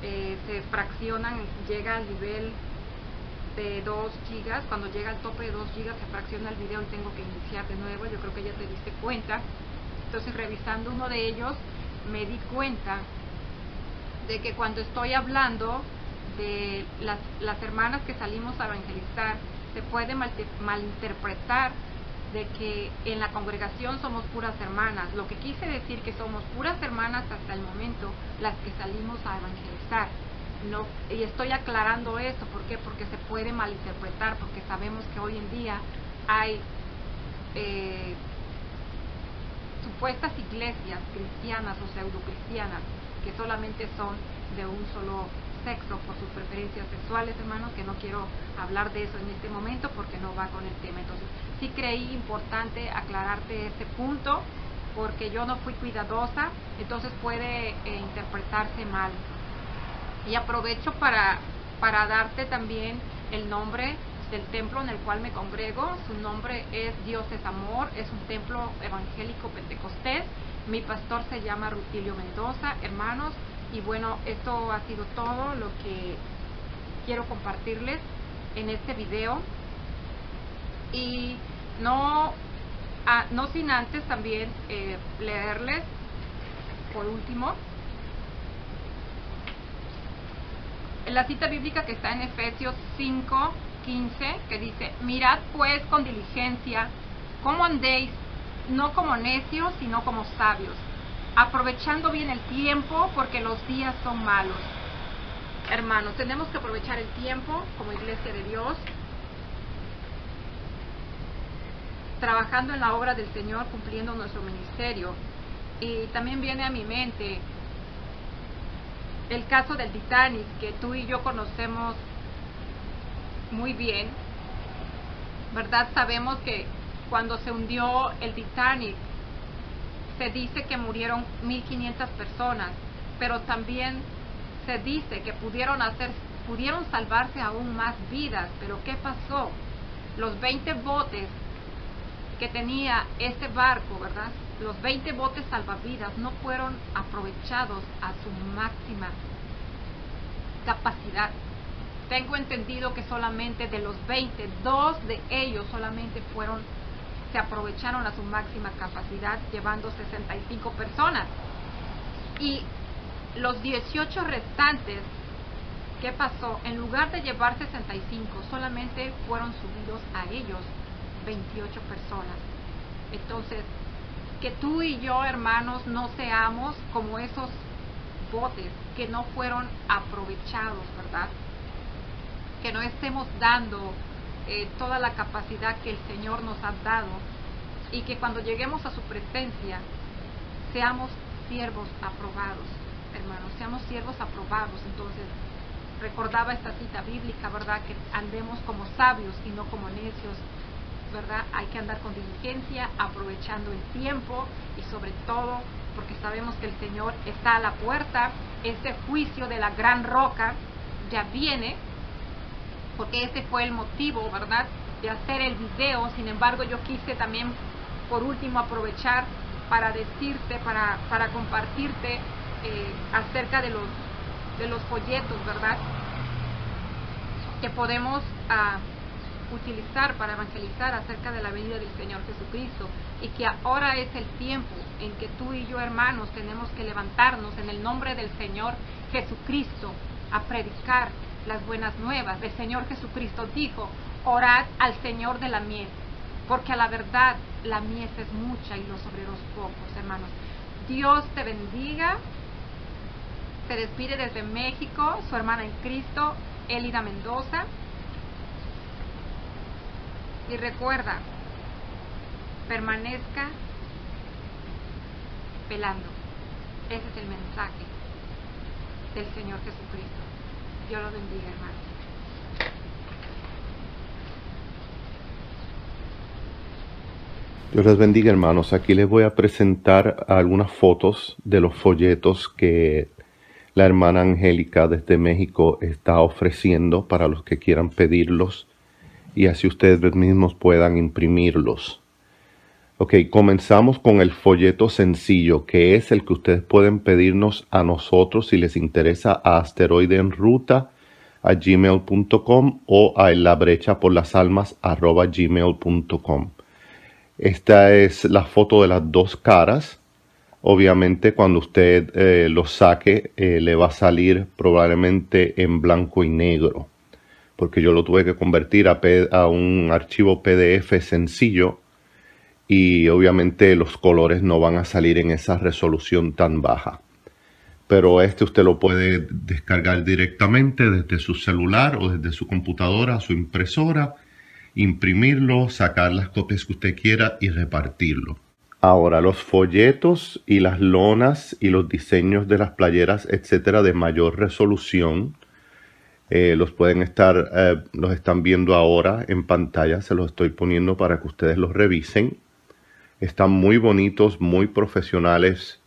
eh, se fraccionan, llega al nivel de 2 gigas, cuando llega al tope de 2 gigas se fracciona el video y tengo que iniciar de nuevo, yo creo que ya te diste cuenta. Entonces revisando uno de ellos me di cuenta de que cuando estoy hablando de las, las hermanas que salimos a evangelizar, se puede malinterpretar de que en la congregación somos puras hermanas. Lo que quise decir que somos puras hermanas hasta el momento las que salimos a evangelizar. No, y estoy aclarando esto, ¿por qué? Porque se puede malinterpretar, porque sabemos que hoy en día hay eh, supuestas iglesias cristianas o pseudo cristianas que solamente son de un solo sexo, por sus preferencias sexuales, hermanos, que no quiero hablar de eso en este momento porque no va con el tema. Entonces, sí creí importante aclararte este punto porque yo no fui cuidadosa, entonces puede eh, interpretarse mal. Y aprovecho para, para darte también el nombre, del templo en el cual me congrego. Su nombre es Dios es Amor, es un templo evangélico pentecostés. Mi pastor se llama Rutilio Mendoza, hermanos. Y bueno, esto ha sido todo lo que quiero compartirles en este video. Y no, ah, no sin antes también eh, leerles, por último, la cita bíblica que está en Efesios 5, 15, que dice, mirad pues con diligencia cómo andéis, no como necios, sino como sabios, aprovechando bien el tiempo, porque los días son malos. Hermanos, tenemos que aprovechar el tiempo como iglesia de Dios, trabajando en la obra del Señor, cumpliendo nuestro ministerio. Y también viene a mi mente el caso del Titanic, que tú y yo conocemos muy bien, ¿verdad? Sabemos que cuando se hundió el Titanic, se dice que murieron 1.500 personas, pero también se dice que pudieron hacer, pudieron salvarse aún más vidas, pero ¿qué pasó? Los 20 botes que tenía ese barco, ¿verdad? Los 20 botes salvavidas no fueron aprovechados a su máxima capacidad. Tengo entendido que solamente de los 20, dos de ellos solamente fueron, se aprovecharon a su máxima capacidad, llevando 65 personas. Y los 18 restantes, ¿qué pasó? En lugar de llevar 65, solamente fueron subidos a ellos 28 personas. Entonces, que tú y yo, hermanos, no seamos como esos botes que no fueron aprovechados, ¿verdad? Que no estemos dando eh, toda la capacidad que el Señor nos ha dado y que cuando lleguemos a su presencia seamos siervos aprobados, hermanos, seamos siervos aprobados. Entonces, recordaba esta cita bíblica, ¿verdad? Que andemos como sabios y no como necios, ¿verdad? Hay que andar con diligencia, aprovechando el tiempo y sobre todo porque sabemos que el Señor está a la puerta, este juicio de la gran roca ya viene, porque ese fue el motivo, ¿verdad?, de hacer el video. Sin embargo, yo quise también, por último, aprovechar para decirte, para, para compartirte eh, acerca de los, de los folletos, ¿verdad?, que podemos... Ah, utilizar para evangelizar acerca de la venida del Señor Jesucristo y que ahora es el tiempo en que tú y yo hermanos tenemos que levantarnos en el nombre del Señor Jesucristo a predicar las buenas nuevas. El Señor Jesucristo dijo, orad al Señor de la miel, porque a la verdad la miel es mucha y los obreros pocos, hermanos. Dios te bendiga. Se despide desde México su hermana en Cristo, Elida Mendoza. Y recuerda, permanezca pelando. Ese es el mensaje del Señor Jesucristo. Dios lo bendiga, hermano. Dios les bendiga, hermanos. Aquí les voy a presentar algunas fotos de los folletos que la hermana Angélica desde México está ofreciendo para los que quieran pedirlos y así ustedes mismos puedan imprimirlos. Ok, comenzamos con el folleto sencillo, que es el que ustedes pueden pedirnos a nosotros si les interesa a asteroide en ruta a gmail.com o a la brecha por las almas arroba gmail.com. Esta es la foto de las dos caras. Obviamente cuando usted eh, lo saque eh, le va a salir probablemente en blanco y negro porque yo lo tuve que convertir a, a un archivo PDF sencillo y obviamente los colores no van a salir en esa resolución tan baja. Pero este usted lo puede descargar directamente desde su celular o desde su computadora, su impresora, imprimirlo, sacar las copias que usted quiera y repartirlo. Ahora, los folletos y las lonas y los diseños de las playeras, etcétera, de mayor resolución, eh, los pueden estar, eh, los están viendo ahora en pantalla, se los estoy poniendo para que ustedes los revisen. Están muy bonitos, muy profesionales,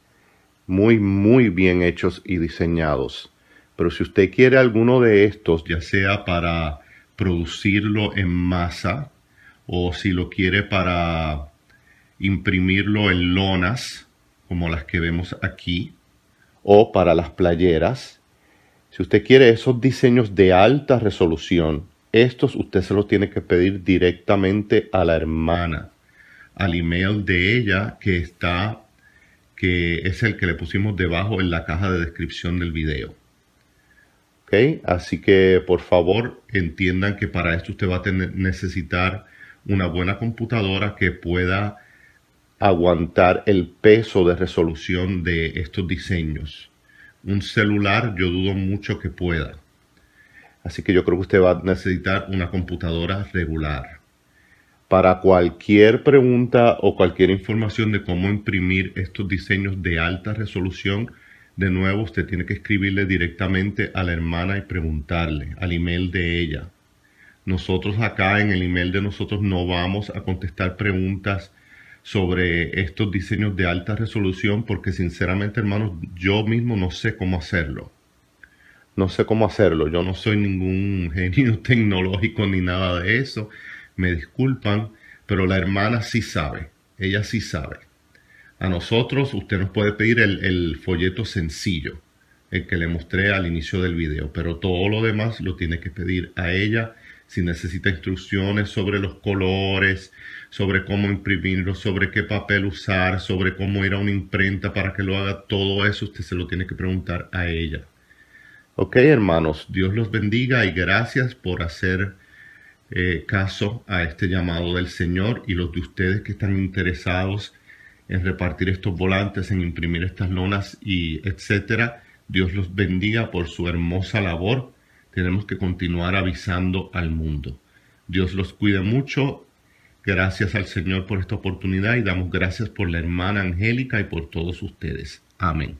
muy, muy bien hechos y diseñados. Pero si usted quiere alguno de estos, ya sea para producirlo en masa o si lo quiere para imprimirlo en lonas como las que vemos aquí o para las playeras. Si usted quiere esos diseños de alta resolución, estos usted se los tiene que pedir directamente a la hermana, al email de ella que está, que es el que le pusimos debajo en la caja de descripción del video. Así que por favor entiendan que para esto usted va a tener, necesitar una buena computadora que pueda aguantar el peso de resolución de estos diseños. Un celular yo dudo mucho que pueda. Así que yo creo que usted va a necesitar una computadora regular. Para cualquier pregunta o cualquier información de cómo imprimir estos diseños de alta resolución, de nuevo usted tiene que escribirle directamente a la hermana y preguntarle al email de ella. Nosotros acá en el email de nosotros no vamos a contestar preguntas sobre estos diseños de alta resolución porque sinceramente hermanos yo mismo no sé cómo hacerlo. No sé cómo hacerlo, yo no soy ningún genio tecnológico ni nada de eso, me disculpan, pero la hermana sí sabe, ella sí sabe. A nosotros usted nos puede pedir el, folleto sencillo, el que le mostré al inicio del video, pero todo lo demás lo tiene que pedir a ella si necesita instrucciones sobre los colores, sobre cómo imprimirlo, sobre qué papel usar, sobre cómo ir a una imprenta para que lo haga, todo eso usted se lo tiene que preguntar a ella. Ok, hermanos, Dios los bendiga y gracias por hacer eh, caso a este llamado del Señor y los de ustedes que están interesados en repartir estos volantes, en imprimir estas lonas y etcétera. Dios los bendiga por su hermosa labor. Tenemos que continuar avisando al mundo. Dios los cuide mucho Gracias al Señor por esta oportunidad y damos gracias por la hermana Angélica y por todos ustedes. Amén.